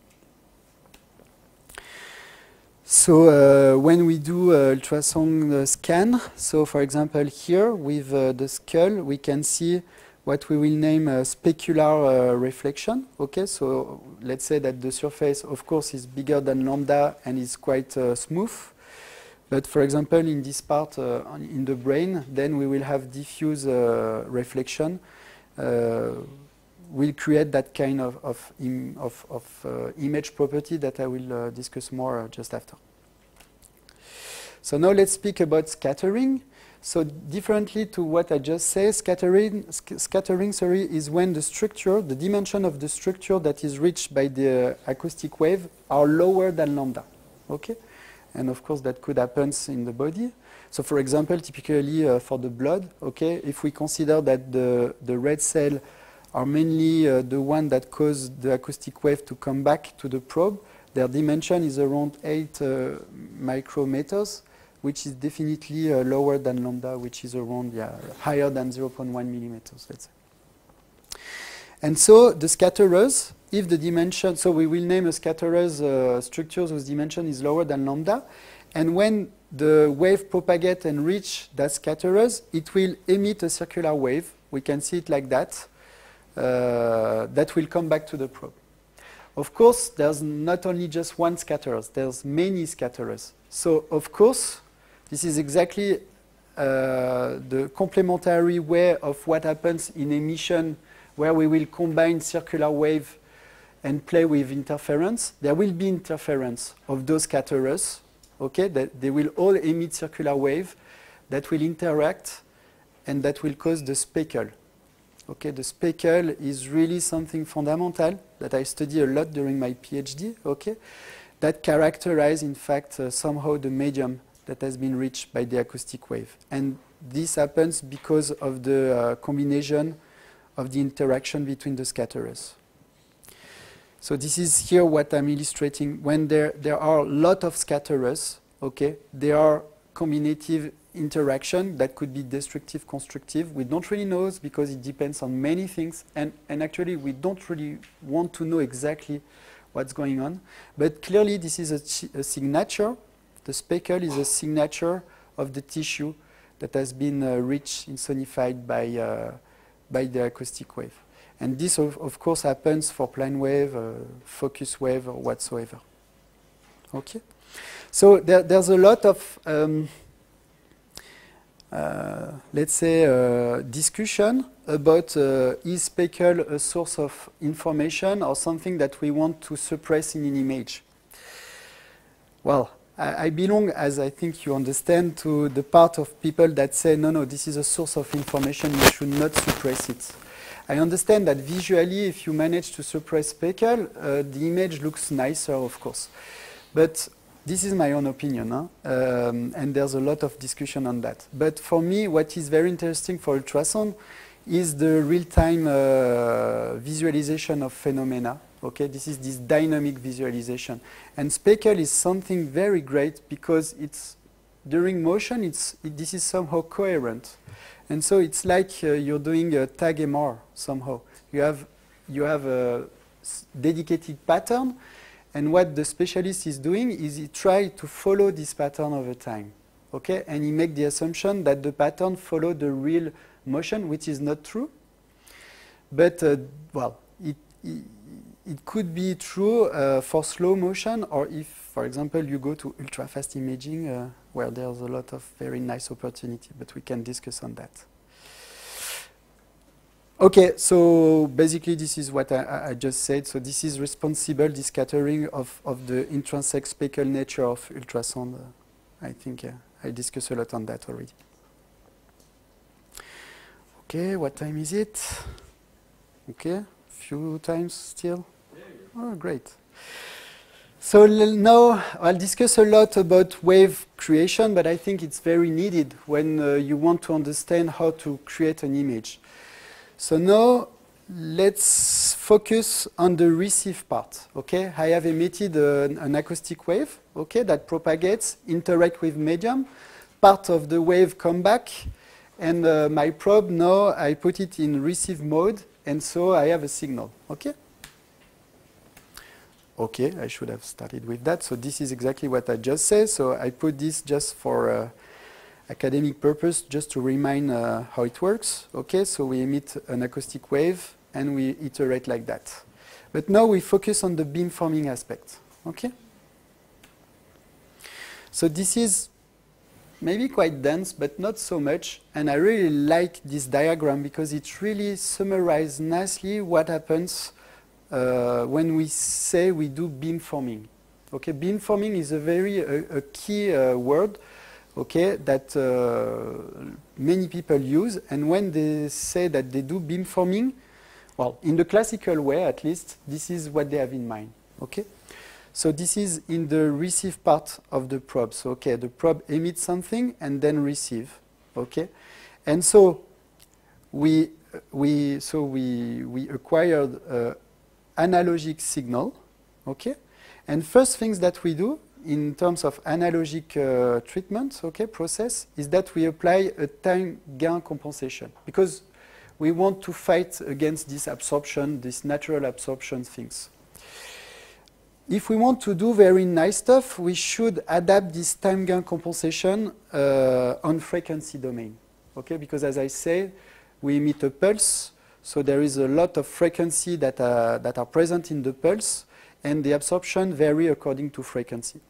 So uh, when we do uh, ultrasound uh, scan, so for example here with uh, the skull, we can see what we will name a specular uh, reflection. Okay, so let's say that the surface, of course, is bigger than lambda and is quite smooth. But for example, in this part in the brain, then we will have diffuse reflection. Uh, will create that kind of, of, im of, of uh, image property that I will uh, discuss more uh, just after. So now let's speak about scattering. So differently to what I just said, scattering, sc scattering sorry, is when the structure, the dimension of the structure that is reached by the acoustic wave are lower than lambda. Okay? And of course that could happen in the body. So for example, typically uh, for the blood, okay, if we consider that the, the red cell are mainly uh, the one that cause the acoustic wave to come back to the probe, their dimension is around 8 uh, micrometers, which is definitely uh, lower than lambda, which is around yeah, higher than 0.1 millimeters, let's say. And so the scatterers, if the dimension, so we will name a scatterers uh, structures whose dimension is lower than lambda, and when the wave propagate and reach that scatterers, it will emit a circular wave. We can see it like that. Uh, that will come back to the probe. Of course, there's not only just one scatterers, there's many scatterers. So, of course, this is exactly uh, the complementary way of what happens in emission, where we will combine circular wave and play with interference. There will be interference of those scatterers, okay, that they will all emit circular wave that will interact and that will cause the speckle. Okay, the speckle is really something fundamental that I study a lot during my PhD. Okay, that characterize, in fact, uh, somehow the medium that has been reached by the acoustic wave, and this happens because of the uh, combination of the interaction between the scatterers. So this is here what I'm illustrating. When there there are a lot of scatterers, okay, there are combinative interaction that could be destructive, constructive. We don't really know because it depends on many things, and, and actually we don't really want to know exactly what's going on. But clearly this is a, a signature. The speckle is a signature of the tissue that has been uh, reached, insonified by, uh, by the acoustic wave. And this, of, of course, happens for plane wave, uh, focus wave, or whatsoever. Okay? So there, there's a lot of um, uh, let's say, uh, discussion about uh, is speckle a source of information or something that we want to suppress in an image. Well, I, I belong, as I think you understand, to the part of people that say, no, no, this is a source of information, you should not suppress it. I understand that visually, if you manage to suppress speckle, uh, the image looks nicer, of course. But this is my own opinion, huh? um, and there's a lot of discussion on that. But for me, what is very interesting for ultrasound is the real-time uh, visualization of phenomena. Okay, this is this dynamic visualization, and speckle is something very great because it's during motion. It's it, this is somehow coherent, and so it's like uh, you're doing a tag MR somehow. You have you have a dedicated pattern And what the specialist is doing is he try to follow this pattern over time. Okay? And he make the assumption that the pattern follow the real motion, which is not true. But, uh, well, it, it, it, could be true uh, for slow motion, or if, for example, you go to ultra-fast imaging, uh, where there's a lot of very nice opportunity, but we can discuss on that. Okay, so basically this is what I, I, just said. So this is responsible, this scattering of, of the intrinsic speckle nature of ultrasound. Uh, I think uh, I discussed a lot on that already. Okay, what time is it? Okay, few times still? Oh, great. So now I'll discuss a lot about wave creation, but I think it's very needed when uh, you want to understand how to create an image. So now let's focus on the receive part. Okay, I have emitted an, an acoustic wave. Okay, that propagates, interact with medium. Part of the wave come back, and uh, my probe now I put it in receive mode, and so I have a signal. Okay. Okay, I should have started with that. So this is exactly what I just said. So I put this just for. Uh, academic purpose, just to remind uh, how it works. Okay, so we emit an acoustic wave and we iterate like that. But now we focus on the beamforming aspect. Okay? So this is maybe quite dense, but not so much. And I really like this diagram because it really summarizes nicely what happens uh, when we say we do beamforming. Okay, beamforming is a very a, a key uh, word okay, that uh, many people use. And when they say that they do beamforming, well, in the classical way at least, this is what they have in mind. Okay? So this is in the receive part of the probe. So okay, the probe emits something and then receive. Okay? And so we we so we we acquired uh, analogic signal. Okay? And first things that we do in terms of analogic uh, treatment, okay, process, is that we apply a time gain compensation because we want to fight against this absorption, this natural absorption things. If we want to do very nice stuff, we should adapt this time gain compensation uh, on frequency domain, okay? Because as I say, we emit a pulse, so there is a lot of frequency that are, that are present in the pulse, and the absorption vary according to frequency.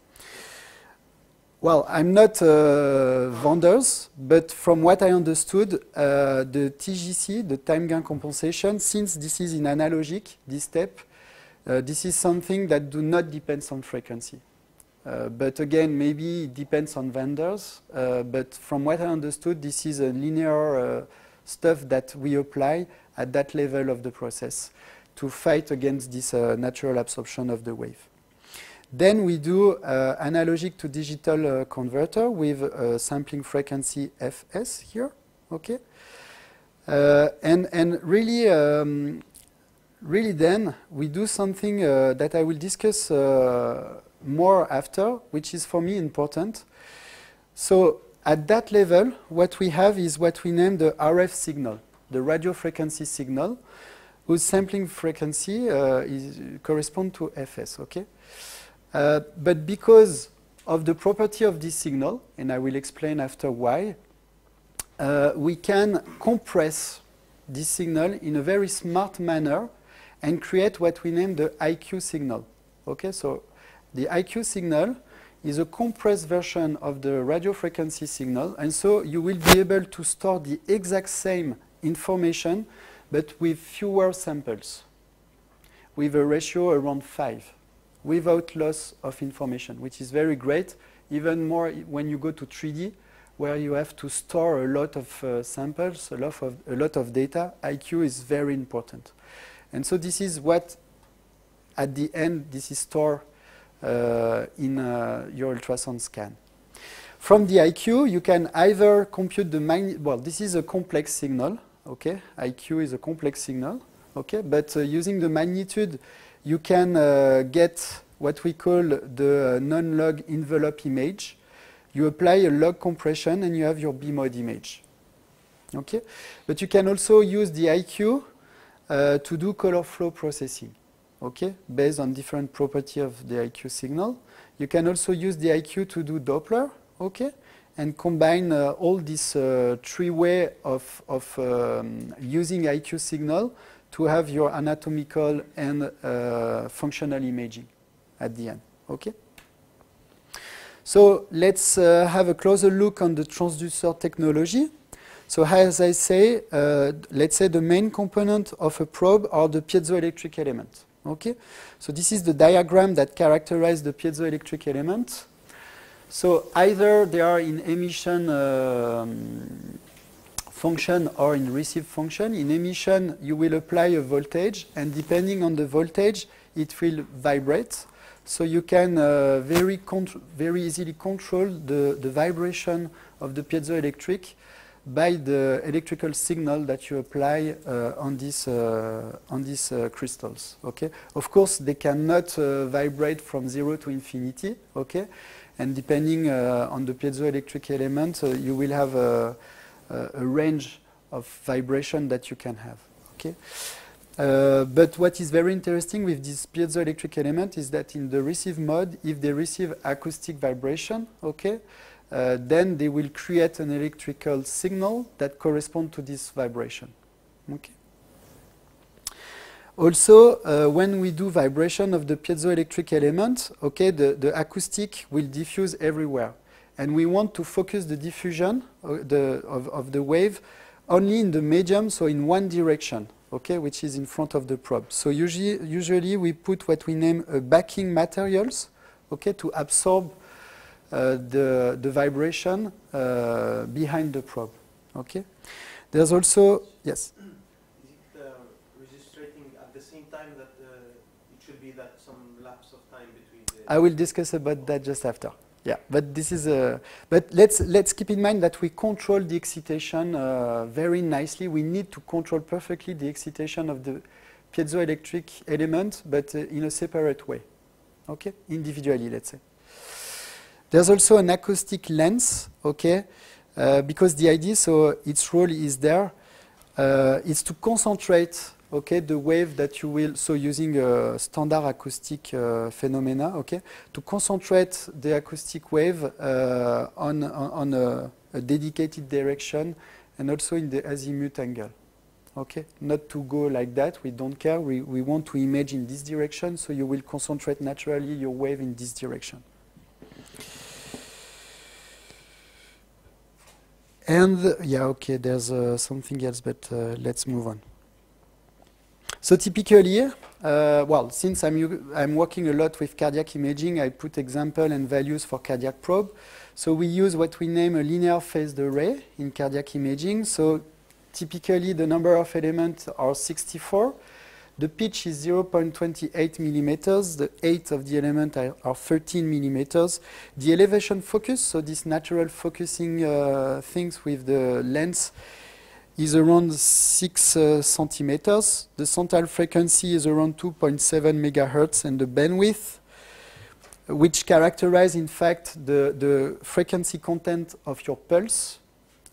Well, I'm not uh, vendors, but from what I understood, uh, the TGC, the time gain compensation, since this is in analogic, this step, uh, this is something that do not depend on frequency. Uh, but again, maybe it depends on vendors. Uh, but from what I understood, this is a linear uh, stuff that we apply at that level of the process to fight against this natural absorption of the wave. Then we do uh, analogic to digital uh, converter with uh, sampling frequency fs here, okay? Uh, and, and really, um, really then we do something uh, that I will discuss uh, more after, which is for me important. So at that level, what we have is what we name the RF signal, the radio frequency signal, whose sampling frequency is correspond to fs, okay? Uh, but because of the property of this signal, and I will explain after why, uh, we can compress this signal in a very smart manner and create what we name the IQ signal. Okay, so the IQ signal is a compressed version of the radio frequency signal, and so you will be able to store the exact same information, but with fewer samples, with a ratio around 5 without loss of information, which is very great, even more when you go to 3D, where you have to store a lot of uh, samples, a lot of, a lot of data. IQ is very important. And so this is what, at the end, this is stored uh, in uh, your ultrasound scan. From the IQ, you can either compute the magnitude, well, this is a complex signal, okay? IQ is a complex signal, okay? But uh, using the magnitude, you can uh, get what we call the non-log envelope image. You apply a log compression and you have your B-mode image. Okay, but you can also use the IQ uh, to do color flow processing. okay, based on different property of the IQ signal. You can also use the IQ to do Doppler, okay, and combine uh, all these uh, three way of, of um, using IQ signal to have your anatomical and uh, functional imaging at the end, okay? So let's uh, have a closer look on the transducer technology. So as I say, uh, let's say the main component of a probe are the piezoelectric elements. Okay, so this is the diagram that characterizes the piezoelectric element. So either they are in emission um, function or in receive function. In emission, you will apply a voltage, and depending on the voltage, it will vibrate. So you can uh, very, very easily control the, the vibration of the piezoelectric by the electrical signal that you apply uh, on these uh, on these uh, crystals. Okay. Of course, they cannot uh, vibrate from zero to infinity. Okay. And depending uh, on the piezoelectric element, uh, you will have a, range of vibration that you can have. Okay. but what is very interesting with this piezoelectric element is that in the receive mode, if they receive acoustic vibration, okay, uh, then they will create an electrical signal that corresponds to this vibration. Okay. Also, uh, when we do vibration of the piezoelectric element, okay, the, the acoustic will diffuse everywhere. And we want to focus the diffusion uh, the, of, of the wave only in the medium, so in one direction, okay, which is in front of the probe. So usually, usually we put what we name backing materials, okay, to absorb uh, the, the vibration uh, behind the probe. Okay. There's also yes. Is it uh, registrating at the same time that it should be that some lapse of time between? The I will discuss about that just after. Yeah, but this is a. But let's let's keep in mind that we control the excitation uh, very nicely. We need to control perfectly the excitation of the piezoelectric element, but uh, in a separate way. Okay, individually, let's say. There's also an acoustic lens, okay, uh, because the idea, so its role is there, uh, is to concentrate, okay, the wave that you will, so using a standard acoustic uh, phenomena, okay, to concentrate the acoustic wave uh, on, on, on a, a, dedicated direction and also in the azimuth angle. Okay, not to go like that, we don't care, we, we want to image in this direction, so you will concentrate naturally your wave in this direction. And yeah, okay, there's uh, something else, but uh, let's move on. So typically, uh, well, since I'm, I'm working a lot with cardiac imaging, I put example and values for cardiac probe. So we use what we name a linear phased array in cardiac imaging. So typically the number of elements are 64. The pitch is 0.28 millimeters. The height of the element are, are 13 millimeters. The elevation focus, so this natural focusing uh, things with the lens, is around 6 uh, centimeters. The central frequency is around 2.7 megahertz, and the bandwidth, which characterize in fact the, the frequency content of your pulse,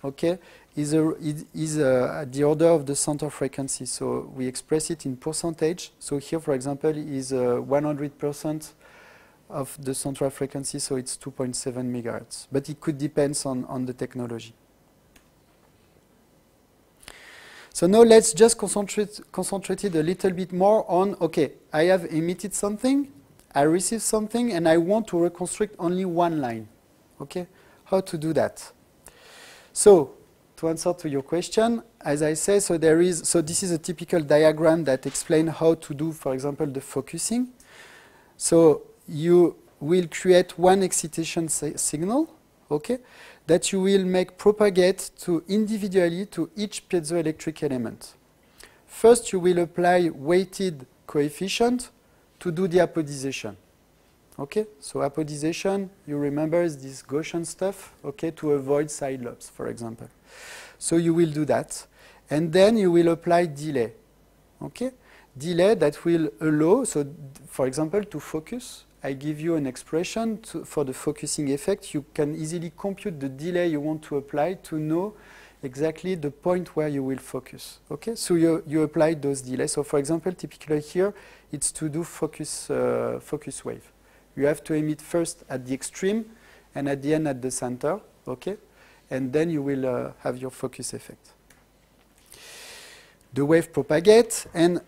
okay, is, a, is a, at the order of the center frequency. So we express it in percentage. So here, for example, is 100% of the central frequency, so it's 2.7 megahertz. But it could depend on, on the technology. So now let's just concentrate, concentrate it a little bit more on, okay, I have emitted something, I received something, and I want to reconstruct only one line. Okay, how to do that? So to answer to your question, as I say, so there is, so this is a typical diagram that explains how to do, for example, the focusing. So you will create one excitation signal, okay, that you will make propagate to individually to each piezoelectric element. First, you will apply weighted coefficient to do the apodization. Okay, so apodization, you remember, is this Gaussian stuff, okay, to avoid side lobes, for example. So you will do that. And then you will apply delay. Okay? Delay that will allow, so for example, to focus, I give you an expression to, for the focusing effect. You can easily compute the delay you want to apply to know exactly the point where you will focus. Okay, so you, you apply those delays. So for example, typically here, it's to do focus, uh, focus wave. You have to emit first at the extreme and at the end at the center, okay? And then you will uh, have your focus effect. The wave propagates, and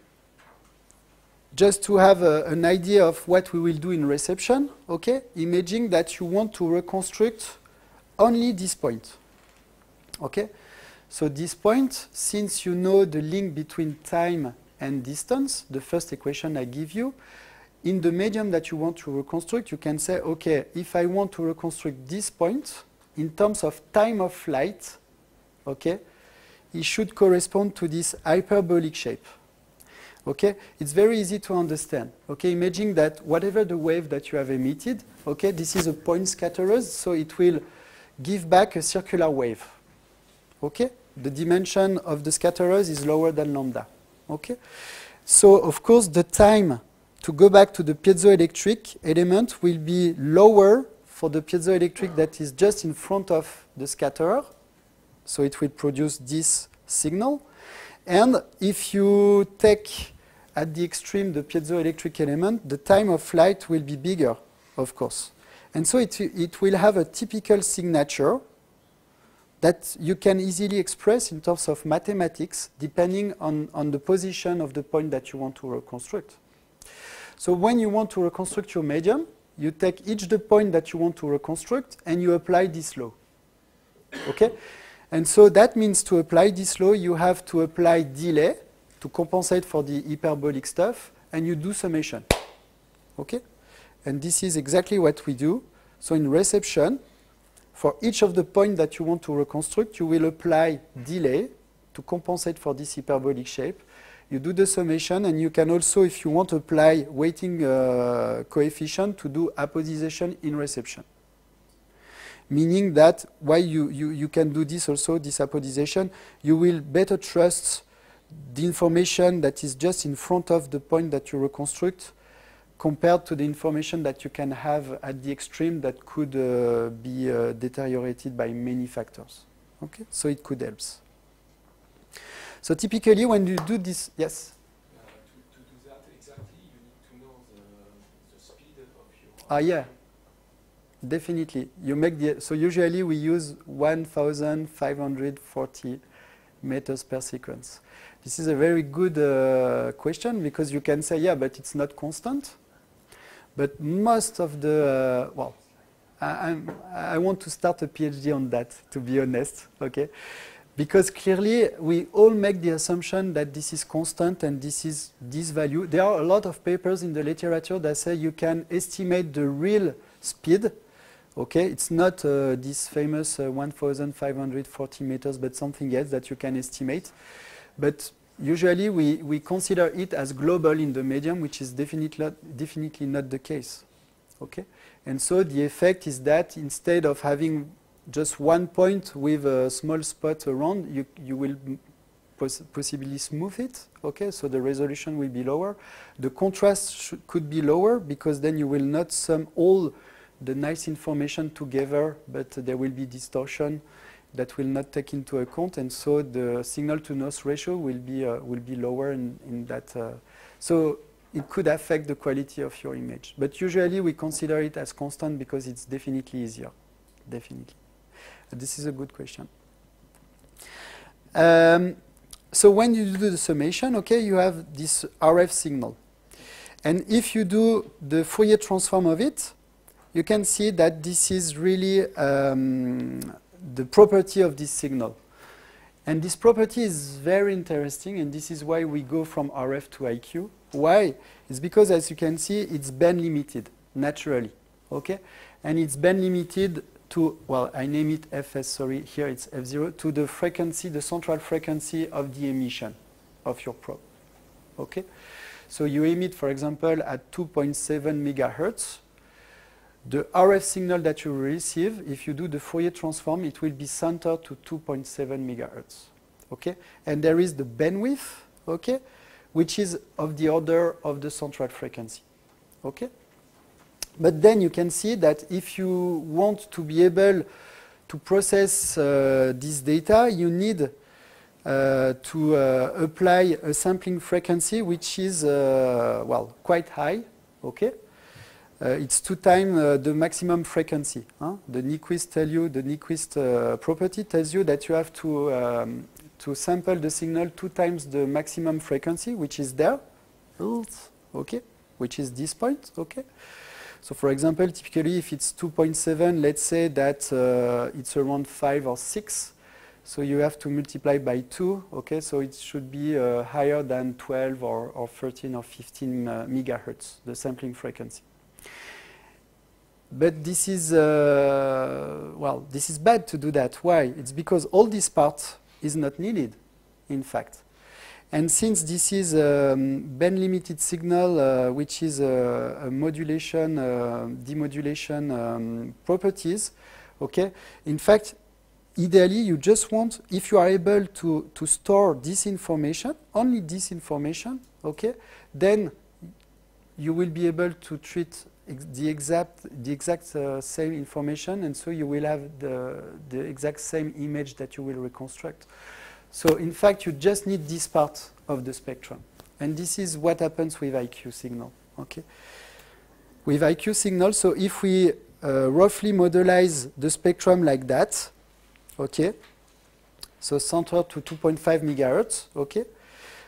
just to have a, an idea of what we will do in reception, okay? Imagine that you want to reconstruct only this point, okay? So this point, since you know the link between time and distance, the first equation I give you, in the medium that you want to reconstruct, you can say, okay, if I want to reconstruct this point, in terms of time of flight, okay, it should correspond to this hyperbolic shape. Okay, it's very easy to understand. Okay, imagine that whatever the wave that you have emitted, okay, this is a point scatterers, so it will give back a circular wave. Okay, the dimension of the scatterers is lower than lambda. Okay, so of course the time to go back to the piezoelectric element will be lower for the piezoelectric that is just in front of the scatterer. So it will produce this signal. And if you take at the extreme the piezoelectric element, the time of flight will be bigger, of course. And so it, it will have a typical signature that you can easily express in terms of mathematics depending on, on the position of the point that you want to reconstruct. So when you want to reconstruct your medium, you take each the point that you want to reconstruct and you apply this law. Okay? And so that means to apply this law, you have to apply delay to compensate for the hyperbolic stuff, and you do summation. Okay? And this is exactly what we do. So in reception, for each of the points that you want to reconstruct, you will apply delay to compensate for this hyperbolic shape. You do the summation, and you can also, if you want, apply weighting uh, coefficient to do apodization in reception. Meaning that while you, you, you can do this also, this apodization, you will better trust the information that is just in front of the point that you reconstruct compared to the information that you can have at the extreme that could uh, be uh, deteriorated by many factors. Okay, so it could help. So typically when you do this, yes? Uh, to, to, do that exactly, you need to know the, the speed of your... Ah, yeah. Definitely. You make the, so usually we use 1,540 meters per sequence. This is a very good uh, question because you can say, yeah, but it's not constant. But most of the, uh, well, I, I, want to start a PhD on that, to be honest, okay? Because clearly we all make the assumption that this is constant and this is this value. There are a lot of papers in the literature that say you can estimate the real speed. Okay, it's not uh, this famous uh, 1,540 meters, but something else that you can estimate. But usually we, we consider it as global in the medium, which is definitely, definitely not the case. Okay? And so the effect is that instead of having just one point with a small spot around, you, you will poss possibly smooth it. Okay, so the resolution will be lower. The contrast could be lower because then you will not sum all the nice information together, but there will be distortion that will not take into account, and so the signal to noise ratio will be uh, will be lower in, in that. Uh, so it could affect the quality of your image, but usually we consider it as constant because it's definitely easier, definitely. This is a good question. Um, so when you do the summation, okay, you have this RF signal. And if you do the Fourier transform of it, you can see that this is really um, the property of this signal. And this property is very interesting, and this is why we go from RF to IQ. Why? It's because, as you can see, it's band limited, naturally. Okay? And it's band limited to, well, I name it Fs, sorry, here it's F0, to the frequency, the central frequency of the emission of your probe. Okay? So you emit, for example, at 2.7 megahertz. The RF signal that you receive, if you do the Fourier transform, it will be centered to 2.7 megahertz. Okay? And there is the bandwidth, okay, which is of the order of the central frequency. Okay? But then you can see that if you want to be able to process uh, this data, you need uh, to uh, apply a sampling frequency which is, uh, well, quite high, okay? Uh, it's two times uh, the maximum frequency. Huh? The Nyquist tell you, the Nyquist uh, property tells you that you have to, um, to sample the signal two times the maximum frequency, which is there, okay, which is this point, okay? So for example, typically if it's 2.7, let's say that uh, it's around 5 or 6. So you have to multiply by 2, okay? So it should be uh, higher than 12 or, or 13 or 15 uh, megahertz, the sampling frequency. But this is, uh, well, this is bad to do that. Why? It's because all this part is not needed, in fact. And since this is a um, band limited signal, uh, which is a, a modulation, uh, demodulation um, properties, okay, in fact, ideally you just want, if you are able to, to store this information, only this information, okay, then you will be able to treat ex the exact, the exact uh, same information, and so you will have the, the exact same image that you will reconstruct. So in fact, you just need this part of the spectrum. And this is what happens with IQ signal. Okay? With IQ signal, so if we uh, roughly modelize the spectrum like that, okay, so center to 2.5 megahertz, okay,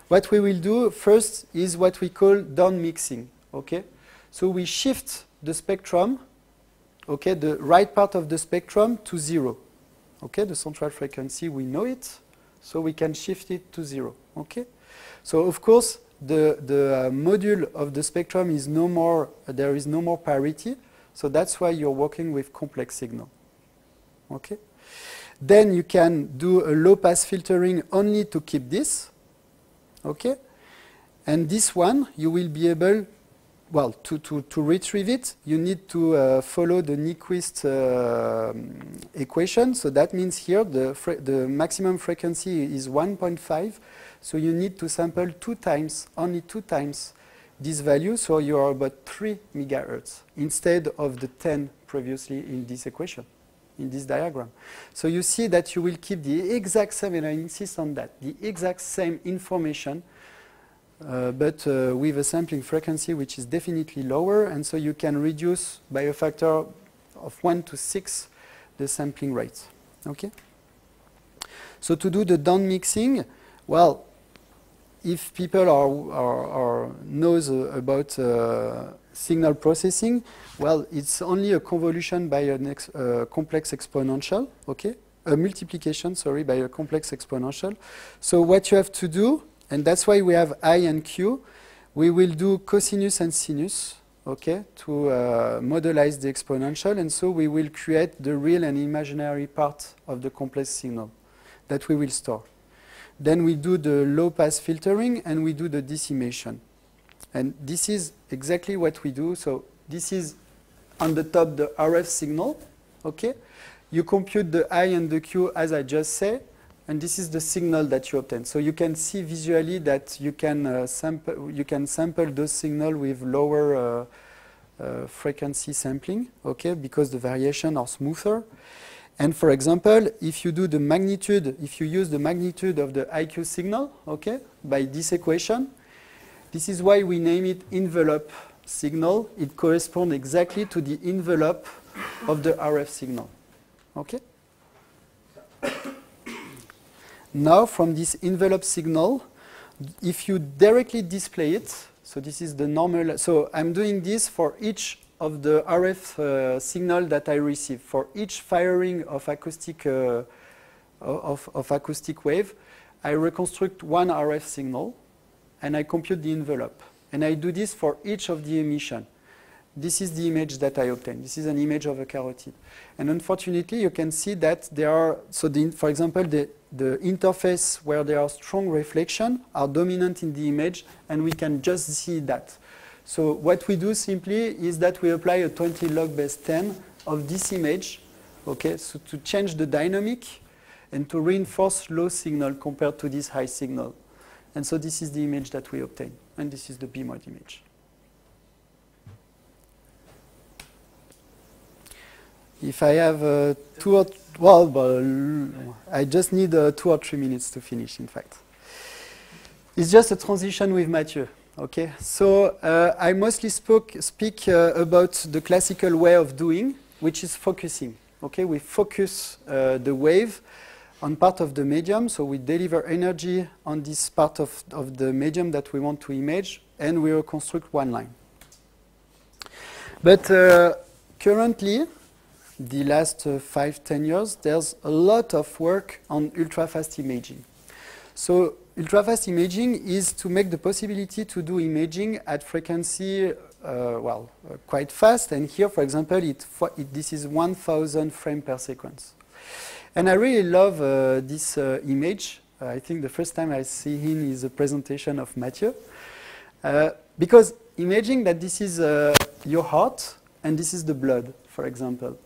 what we will do first is what we call down mixing, okay? So we shift the spectrum, okay, the right part of the spectrum to zero, okay, the central frequency, we know it, so we can shift it to zero. Okay. So of course the the uh, module of the spectrum is no more. Uh, there is no more parity. So that's why you're working with complex signal. Okay. Then you can do a low pass filtering only to keep this. Okay. And this one you will be able well, to, to, to retrieve it, you need to uh, follow the Nyquist uh, equation. So that means here the, the maximum frequency is 1.5. So you need to sample two times, only two times this value. So you are about 3 megahertz instead of the 10 previously in this equation, in this diagram. So you see that you will keep the exact same, and I insist on that, the exact same information uh, but uh, with a sampling frequency which is definitely lower, and so you can reduce by a factor of 1 to 6 the sampling rate. Okay? So to do the down mixing, well, if people are, are, are knows uh, about uh, signal processing, well, it's only a convolution by a ex uh, complex exponential, okay? A multiplication, sorry, by a complex exponential. So what you have to do and that's why we have I and Q. We will do cosinus and sinus, okay, to uh, modelize the exponential. And so we will create the real and imaginary part of the complex signal that we will store. Then we do the low pass filtering and we do the decimation. And this is exactly what we do. So this is on the top the RF signal, okay? You compute the I and the Q as I just said and this is the signal that you obtain. So you can see visually that you can uh, sample you can sample those signal with lower uh, uh, frequency sampling, okay, because the variation are smoother. And for example, if you do the magnitude, if you use the magnitude of the IQ signal, okay, by this equation, this is why we name it envelope signal. It corresponds exactly to the envelope of the RF signal, okay. Now, from this envelope signal, if you directly display it, so this is the normal, so I'm doing this for each of the RF uh, signal that I receive. For each firing of acoustic, uh, of, of acoustic wave, I reconstruct one RF signal and I compute the envelope. And I do this for each of the emission. This is the image that I obtain. This is an image of a carotid. And unfortunately, you can see that there are, so the, for example, the, the interface where there are strong reflection are dominant in the image, and we can just see that. So what we do simply is that we apply a 20 log base 10 of this image, okay, so to change the dynamic and to reinforce low signal compared to this high signal. And so this is the image that we obtain, and this is the B-mode image. If I have uh, two or well, but I just need uh, two or three minutes to finish. In fact, it's just a transition with Mathieu. Okay, so uh, I mostly spoke, speak uh, about the classical way of doing, which is focusing. Okay, we focus uh, the wave on part of the medium, so we deliver energy on this part of, of the medium that we want to image, and we reconstruct one line. But uh, currently, the last uh, five, ten years, there's a lot of work on ultra-fast imaging. So ultra-fast imaging is to make the possibility to do imaging at frequency, uh, well, uh, quite fast. And here, for example, it, it, this is 1,000 frames per sequence. And I really love uh, this uh, image. I think the first time I see him is a presentation of Mathieu. Uh, because imaging that this is uh, your heart and this is the blood, for example.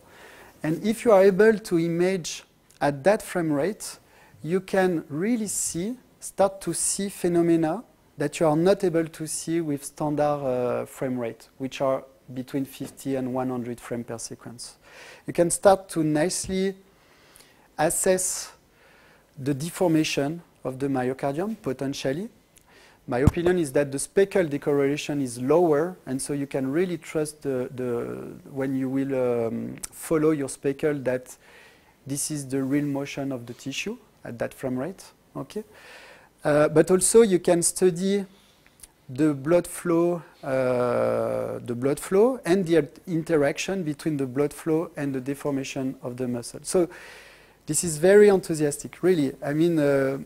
And if you are able to image at that frame rate, you can really see, start to see phenomena that you are not able to see with standard uh, frame rate, which are between 50 and 100 frames per sequence. You can start to nicely assess the deformation of the myocardium potentially my opinion is that the speckle decorrelation is lower, and so you can really trust the, the when you will um, follow your speckle that this is the real motion of the tissue at that frame rate. Okay, uh, but also you can study the blood flow, uh, the blood flow, and the interaction between the blood flow and the deformation of the muscle. So this is very enthusiastic, really. I mean, uh,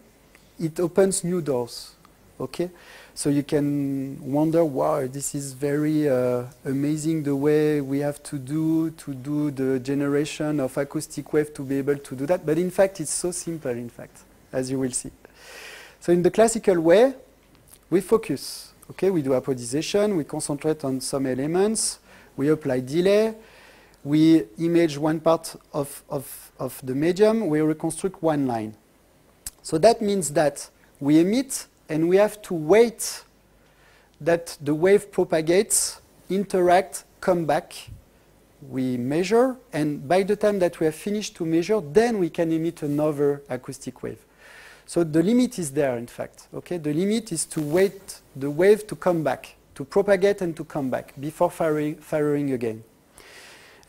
it opens new doors. Okay, so you can wonder, wow, this is very uh, amazing the way we have to do to do the generation of acoustic wave to be able to do that. But in fact, it's so simple. In fact, as you will see. So in the classical way, we focus. Okay, we do apodization. We concentrate on some elements. We apply delay. We image one part of, of, of the medium. We reconstruct one line. So that means that we emit and we have to wait that the wave propagates, interact, come back. We measure, and by the time that we have finished to measure, then we can emit another acoustic wave. So the limit is there, in fact. Okay, the limit is to wait the wave to come back, to propagate and to come back before firing, firing again.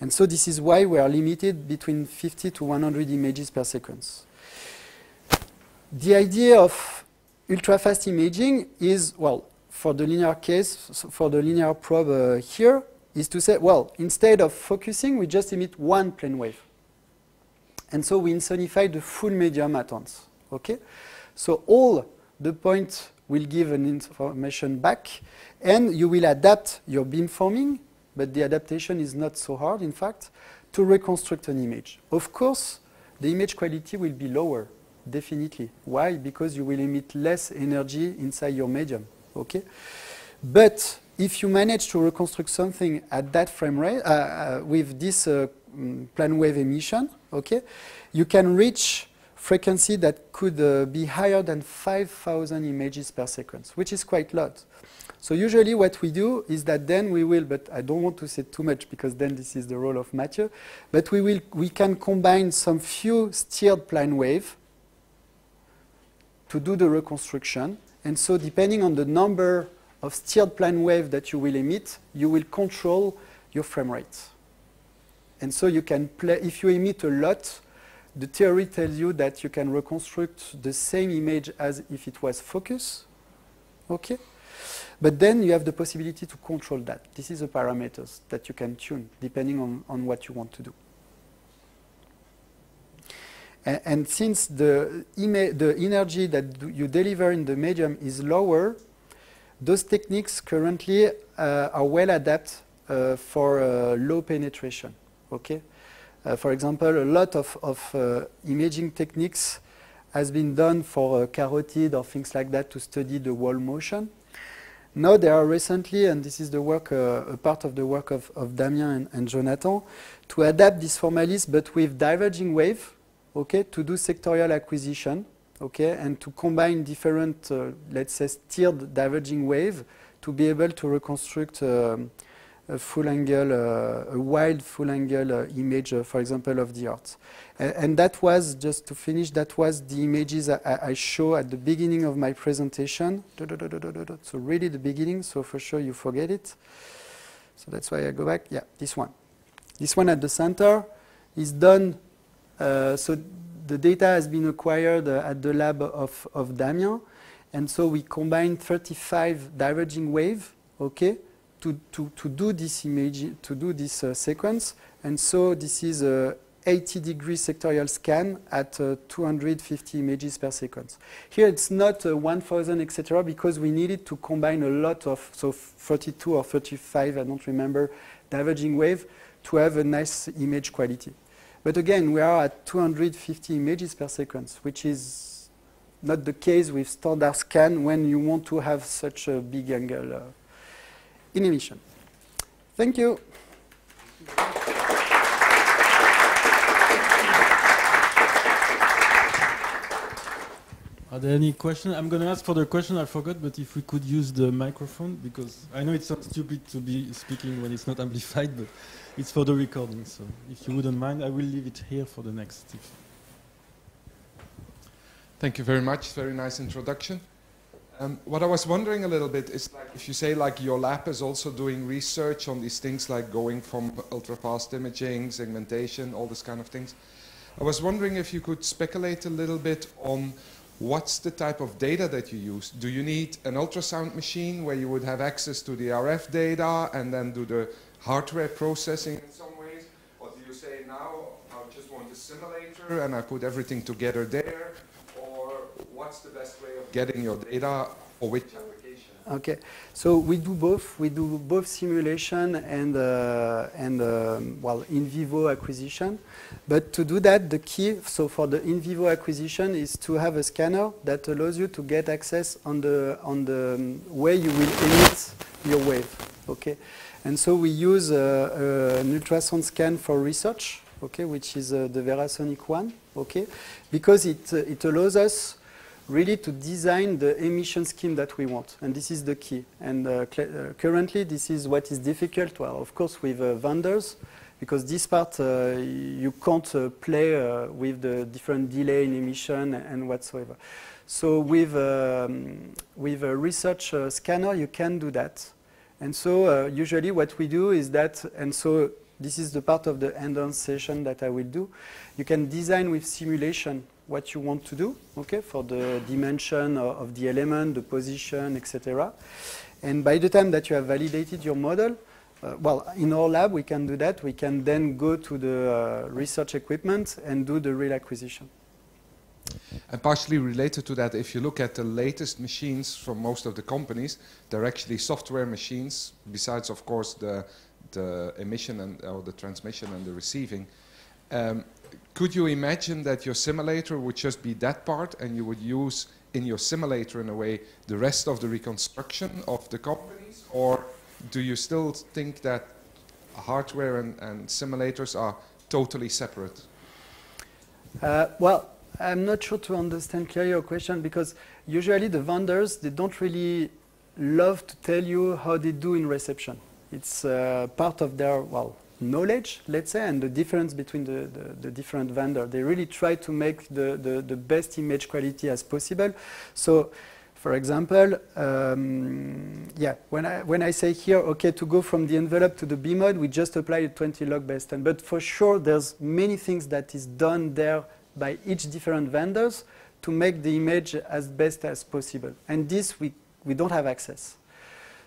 And so this is why we are limited between 50 to 100 images per sequence. The idea of ultra-fast imaging is, well, for the linear case, for the linear probe uh, here, is to say, well, instead of focusing, we just emit one plane wave. And so we insonify the full medium at once. Okay? So all the points will give an information back, and you will adapt your beamforming, but the adaptation is not so hard, in fact, to reconstruct an image. Of course, the image quality will be lower definitely. Why? Because you will emit less energy inside your medium. Okay, but if you manage to reconstruct something at that frame rate uh, uh, with this uh, mm, plane wave emission, okay, you can reach frequency that could uh, be higher than 5,000 images per second, which is quite a lot. So usually what we do is that then we will, but I don't want to say too much because then this is the role of Mathieu, but we, will, we can combine some few steered plane wave to do the reconstruction. And so depending on the number of steered plane wave that you will emit, you will control your frame rate. And so you can play, if you emit a lot, the theory tells you that you can reconstruct the same image as if it was focus. Okay? But then you have the possibility to control that. This is the parameters that you can tune depending on, on what you want to do. And, and since the, the energy that you deliver in the medium is lower, those techniques currently uh, are well adapted uh, for uh, low penetration. Okay, uh, for example, a lot of, of uh, imaging techniques has been done for uh, carotid or things like that to study the wall motion. Now there are recently, and this is the work, a part of the work of, of Damien and, and Jonathan, to adapt this formalis but with diverging wave okay, to do sectorial acquisition, okay, and to combine different, uh, let's say, steered diverging wave to be able to reconstruct um, a full angle, uh, a wild full angle uh, image, uh, for example, of the Earth. And, and that was, just to finish, that was the images I, I show at the beginning of my presentation. So really the beginning, so for sure you forget it. So that's why I go back. Yeah, this one. This one at the center is done, so the data has been acquired uh, at the lab of, of Damien. And so we combined 35 diverging wave, okay, to, to, to do this image, to do this uh, sequence. And so this is a 80 degree sectorial scan at uh, 250 images per second. Here it's not uh, 1000, etc., because we needed to combine a lot of, so 32 or 35, I don't remember, diverging wave to have a nice image quality. But again, we are at 250 images per second, which is not the case with standard scan when you want to have such a big angle uh, in emission. Thank you. Are there any questions? I'm going to ask for the question. I forgot, but if we could use the microphone, because I know it sounds stupid to be speaking when it's not amplified, but it's for the recording. So if you wouldn't mind, I will leave it here for the next. Thank you very much. Very nice introduction. Um, what I was wondering a little bit is like if you say like your lab is also doing research on these things like going from ultra-fast imaging, segmentation, all this kind of things. I was wondering if you could speculate a little bit on what's the type of data that you use. Do you need an ultrasound machine where you would have access to the RF data and then do the hardware processing in some ways? Or do you say now I just want a simulator and I put everything together there? Or what's the best way of getting your data for which? Okay, so we do both. We do both simulation and uh, and um, well in vivo acquisition. But to do that, the key so for the in vivo acquisition is to have a scanner that allows you to get access on the on the um, way you will emit your wave. Okay, and so we use uh, an ultrasound scan for research. Okay, which is uh, the Verasonic one. Okay, because it uh, it allows us really to design the emission scheme that we want. And this is the key. And uh, uh, currently, this is what is difficult. Well, of course, with uh, vendors, because this part, uh, you can't uh, play uh, with the different delay in emission and whatsoever. So with, um, with a research scanner, you can do that. And so usually what we do is that, and so this is the part of the end-on session that I will do, you can design with simulation what you want to do, okay, for the dimension of the element, the position, etc. And by the time that you have validated your model, uh, well, in our lab, we can do that. We can then go to the uh, research equipment and do the real acquisition. And partially related to that, if you look at the latest machines from most of the companies, they're actually software machines, besides, of course, the, the emission and or the transmission and the receiving. Um, could you imagine that your simulator would just be that part and you would use in your simulator in a way the rest of the reconstruction of the companies? Or do you still think that hardware and, and simulators are totally separate? Uh, well, I'm not sure to understand clearly your question because usually the vendors, they don't really love to tell you how they do in reception. It's uh, part of their, well, knowledge, let's say, and the difference between the, the, the different vendors. They really try to make the, the, the, best image quality as possible. So, for example, um, yeah, when I, when I say here, okay, to go from the envelope to the B mode, we just apply a 20 log base 10. But for sure, there's many things that is done there by each different vendors to make the image as best as possible. And this, we, we don't have access.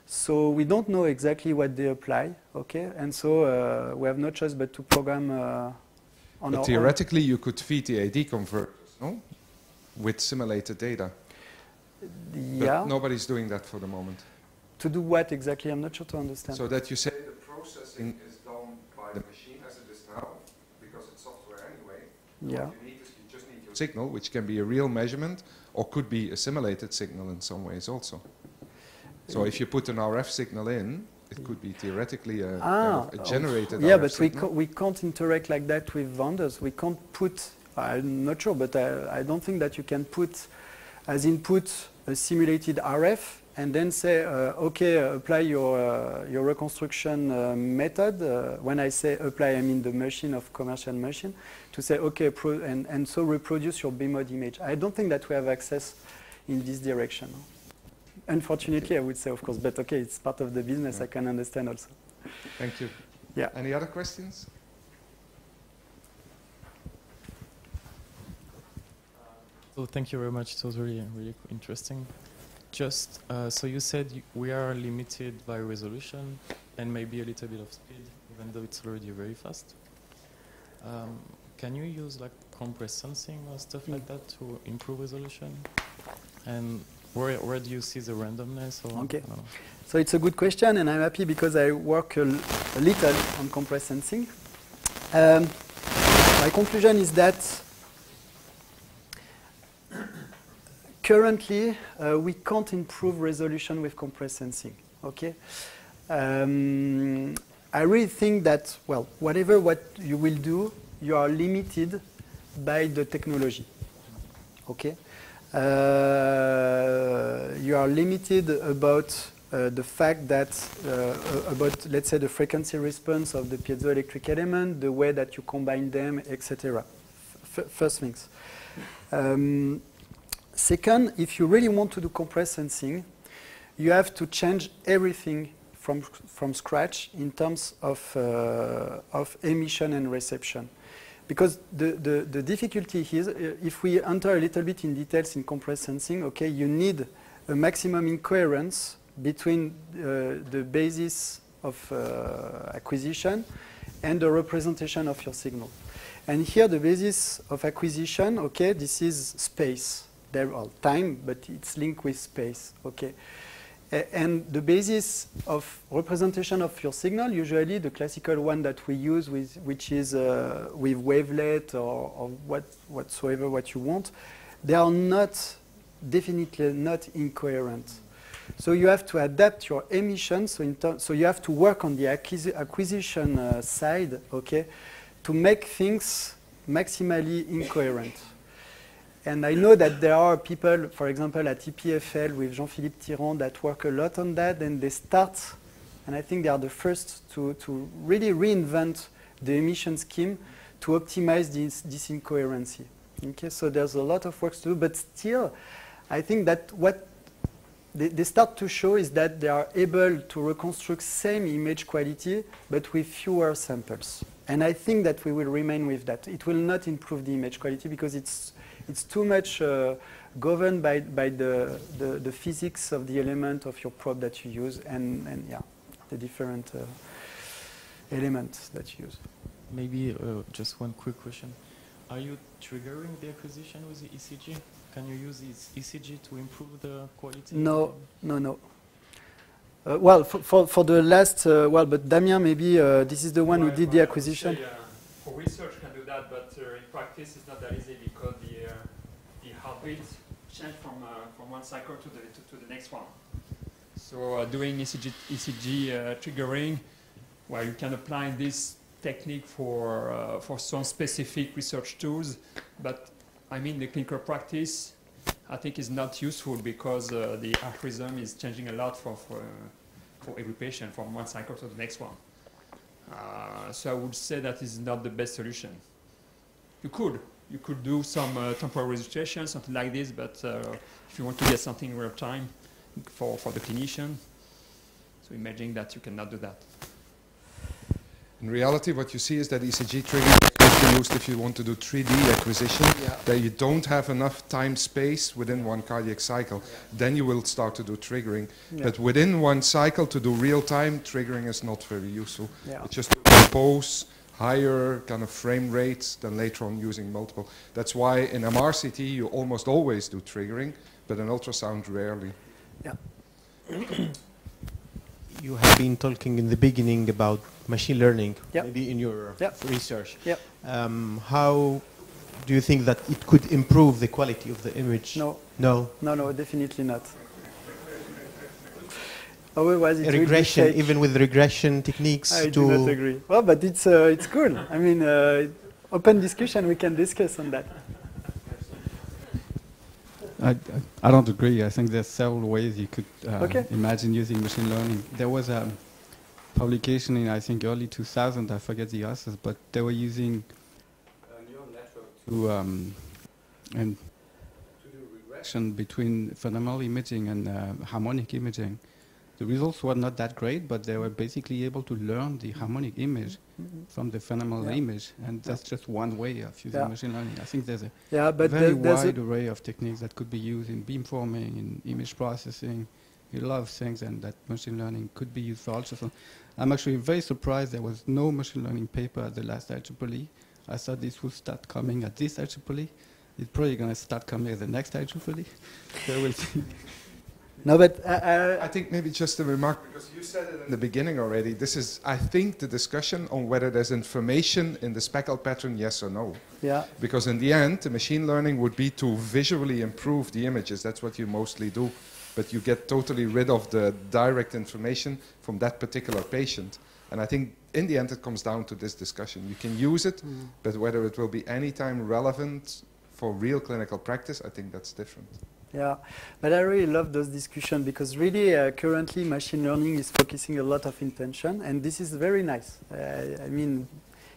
So we don't know exactly what they apply, okay? And so uh, we have no choice but to program uh, on but theoretically, own. you could feed the AD converters, no? With simulated data. Yeah. But nobody's doing that for the moment. To do what exactly? I'm not sure to understand. So that you say the processing is done by the machine as it is now, because it's software anyway. Yeah. What you need is you just need your signal, which can be a real measurement, or could be a simulated signal in some ways also. So if you put an RF signal in, it could be theoretically a, ah, kind of a generated Yeah, RF but we, signal. ca we can't interact like that with vendors. We can't put, I'm not sure, but I, I don't think that you can put as input a simulated RF and then say, uh, okay, uh, apply your, uh, your reconstruction uh, method. Uh, when I say apply, I mean the machine of commercial machine, to say, okay, pro and, and so reproduce your B-mode image. I don't think that we have access in this direction. Unfortunately, I would say, of course, but okay, it's part of the business, I can understand also. Thank you. Yeah. Any other questions? So thank you very much. It was really, really interesting. Just uh, so you said you, we are limited by resolution and maybe a little bit of speed, even though it's already very fast. Um, can you use like compress sensing or stuff like that to improve resolution? And where, where do you see the randomness? Or Okay. I don't know. So it's a good question, and I'm happy because I work a little on compress sensing. Um, my conclusion is that currently uh, we can't improve resolution with compress sensing. Okay. Um, I really think that well, whatever what you will do, you are limited by the technology. Okay. Uh, you are limited about uh, the fact that uh, about let's say the frequency response of the piezoelectric element, the way that you combine them, etc. First things. Um, second, if you really want to do compress sensing, you have to change everything from from scratch in terms of of emission and reception. Because the, the, the difficulty is, uh, if we enter a little bit in details in compressed sensing, okay, you need a maximum incoherence between uh, the basis of uh, acquisition and the representation of your signal. And here the basis of acquisition, okay, this is space. There are time, but it's linked with space, okay. And the basis of representation of your signal, usually the classical one that we use, with, which is uh, with wavelet or, or what, whatsoever what you want, they are not, definitely not incoherent. So you have to adapt your emission, so, so you have to work on the acquisi- acquisition uh, side, okay, to make things maximally incoherent. And I know that there are people, for example, at EPFL with Jean-Philippe Thiran that work a lot on that, and they start, and I think they are the first to, to really reinvent the emission scheme to optimize this, this incoherency. Okay, so there's a lot of work to do, but still, I think that what they, they start to show is that they are able to reconstruct same image quality, but with fewer samples. And I think that we will remain with that. It will not improve the image quality because it's it's too much uh, governed by, by the, the, the physics of the element of your probe that you use and, and yeah, the different uh, elements that you use. Maybe uh, just one quick question. Are you triggering the acquisition with the ECG? Can you use this ECG to improve the quality? No, no, no. Uh, well, for, for, for the last, uh, well, but Damien, maybe uh, this is the one who did I the acquisition. say, uh, for research can do that, but uh, in practice it's not that easy because the, change from, uh, from one cycle to the, to, to the next one. So uh, doing ECG, ECG uh, triggering, well, you can apply this technique for, uh, for some specific research tools, but I mean the clinical practice I think is not useful because uh, the algorithm is changing a lot for, for, for every patient from one cycle to the next one. Uh, so I would say that is not the best solution. You could, you could do some uh, temporal registration, something like this, but uh, if you want to get something in real time for, for the clinician, so imagine that you cannot do that. In reality, what you see is that ECG trigger is used if you want to do 3D acquisition, that you don't have enough time space within one cardiac cycle. Then you will start to do triggering. Yeah. But within one cycle to do real time, triggering is not very useful. Yeah. It's just to compose higher kind of frame rates than later on using multiple. That's why in MRCT you almost always do triggering, but in ultrasound rarely. Yeah. You have been talking in the beginning about machine learning, Yep. maybe in your Yep. research. Yep. Um, how do you think that it could improve the quality of the image? No, No. no, no, definitely not. Otherwise, it will be regression, fake. even with regression techniques I to do not agree. Well, but it's uh, it's cool. I mean, uh, open discussion. We can discuss on that. I, I, I don't agree. I think there's several ways you could uh, Okay. imagine using machine learning. There was a publication in I think early 2000. I forget the authors, but they were using a neural network to um, and to do regression between phenomenal imaging and uh, harmonic imaging. The results were not that great, but they were basically able to learn the harmonic image from the phenomenal Yeah. image, and that's just one way of using Yeah. machine learning. I think there's a Yeah, but very there- there's a- wide array of techniques that could be used in beamforming, in image processing, a lot of things, and that machine learning could be used for ultrasound. I'm actually very surprised there was no machine learning paper at the last IEEE. I thought this would start coming at this IEEE. It's probably going to start coming at the next IEEE. so we'll see. No, but uh, I think maybe just a remark because you said it in the beginning already. This is, I think, the discussion on whether there's information in the speckled pattern, yes or no. Yeah. Because in the end, the machine learning would be to visually improve the images. That's what you mostly do. But you get totally rid of the direct information from that particular patient. And I think in the end, it comes down to this discussion. You can use it, Mm. but whether it will be anytime relevant for real clinical practice, I think that's different. Yeah, but I really love those discussions because really uh, currently machine learning is focusing a lot of intention, and this is very nice. Uh, I mean,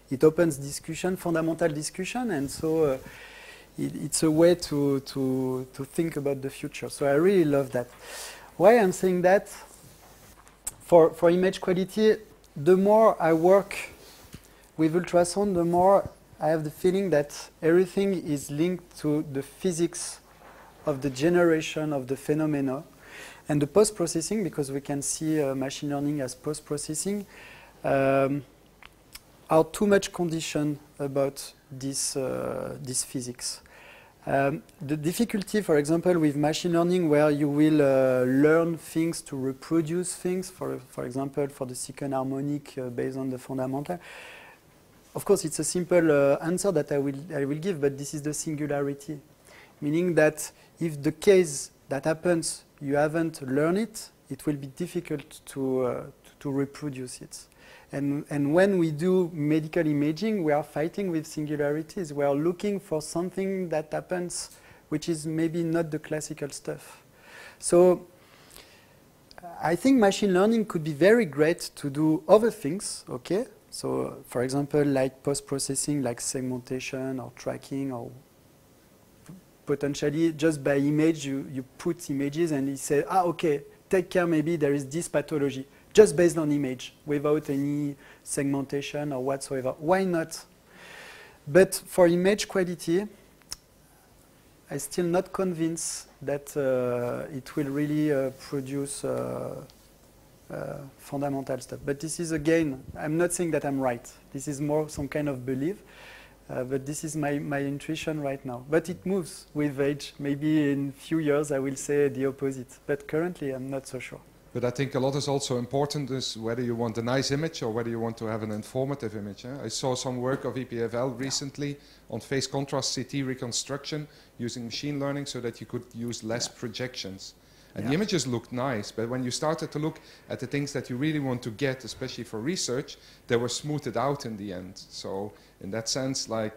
it opens discussion, fundamental discussion, and so uh, it, it's a way to, to, to think about the future. So I really love that. Why I'm saying that? For, for image quality, the more I work with ultrasound, the more I have the feeling that everything is linked to the physics of the generation of the phenomena and the post-processing, because we can see uh, machine learning as post-processing, um, are too much conditioned about this, uh, this physics. Um, the difficulty, for example, with machine learning, where you will uh, learn things to reproduce things, for, for example, for the second harmonic uh, based on the fundamental, of course, it's a simple uh, answer that I will, I will give, but this is the singularity. Meaning that if the case that happens, you haven't learned it, it will be difficult to, uh, to, reproduce it. And, and when we do medical imaging, we are fighting with singularities. We are looking for something that happens which is maybe not the classical stuff. So I think machine learning could be very great to do other things, okay? So for example, like post-processing, like segmentation or tracking or potentially just by image, you, you put images and you say, ah, okay, take care, maybe there is this pathology, just based on image, without any segmentation or whatsoever. Why not? But for image quality, I'm still not convinced that uh, it will really uh, produce uh, uh, fundamental stuff. But this is again, I'm not saying that I'm right. This is more some kind of belief. Uh, but this is my, my intuition right now. But it moves with age. Maybe in few years I will say the opposite. But currently I'm not so sure. But I think a lot is also important is whether you want a nice image or whether you want to have an informative image. eh? I saw some work of EPFL recently on phase contrast CT reconstruction using machine learning so that you could use less projections. And the images looked nice, but when you started to look at the things that you really want to get, especially for research, they were smoothed out in the end. So in that sense, like,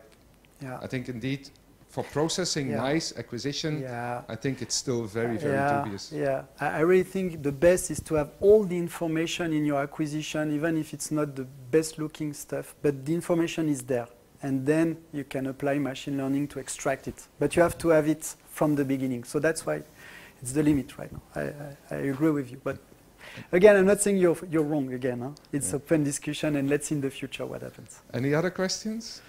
Yeah. I think indeed for processing Yeah. nice acquisition, Yeah. I think it's still very, very yeah, dubious. Yeah, I, I really think the best is to have all the information in your acquisition, even if it's not the best looking stuff, but the information is there. And then you can apply machine learning to extract it. But you have to have it from the beginning. So that's why it's the limit right now. I, I, I agree with you. But again, I'm not saying you're, you're wrong again. Huh? It's Yeah. open discussion and let's see in the future what happens. Any other questions?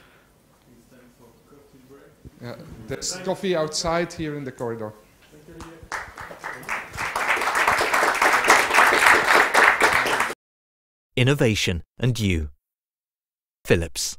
Yeah, there's coffee outside here in the corridor. Innovation and you. Philips.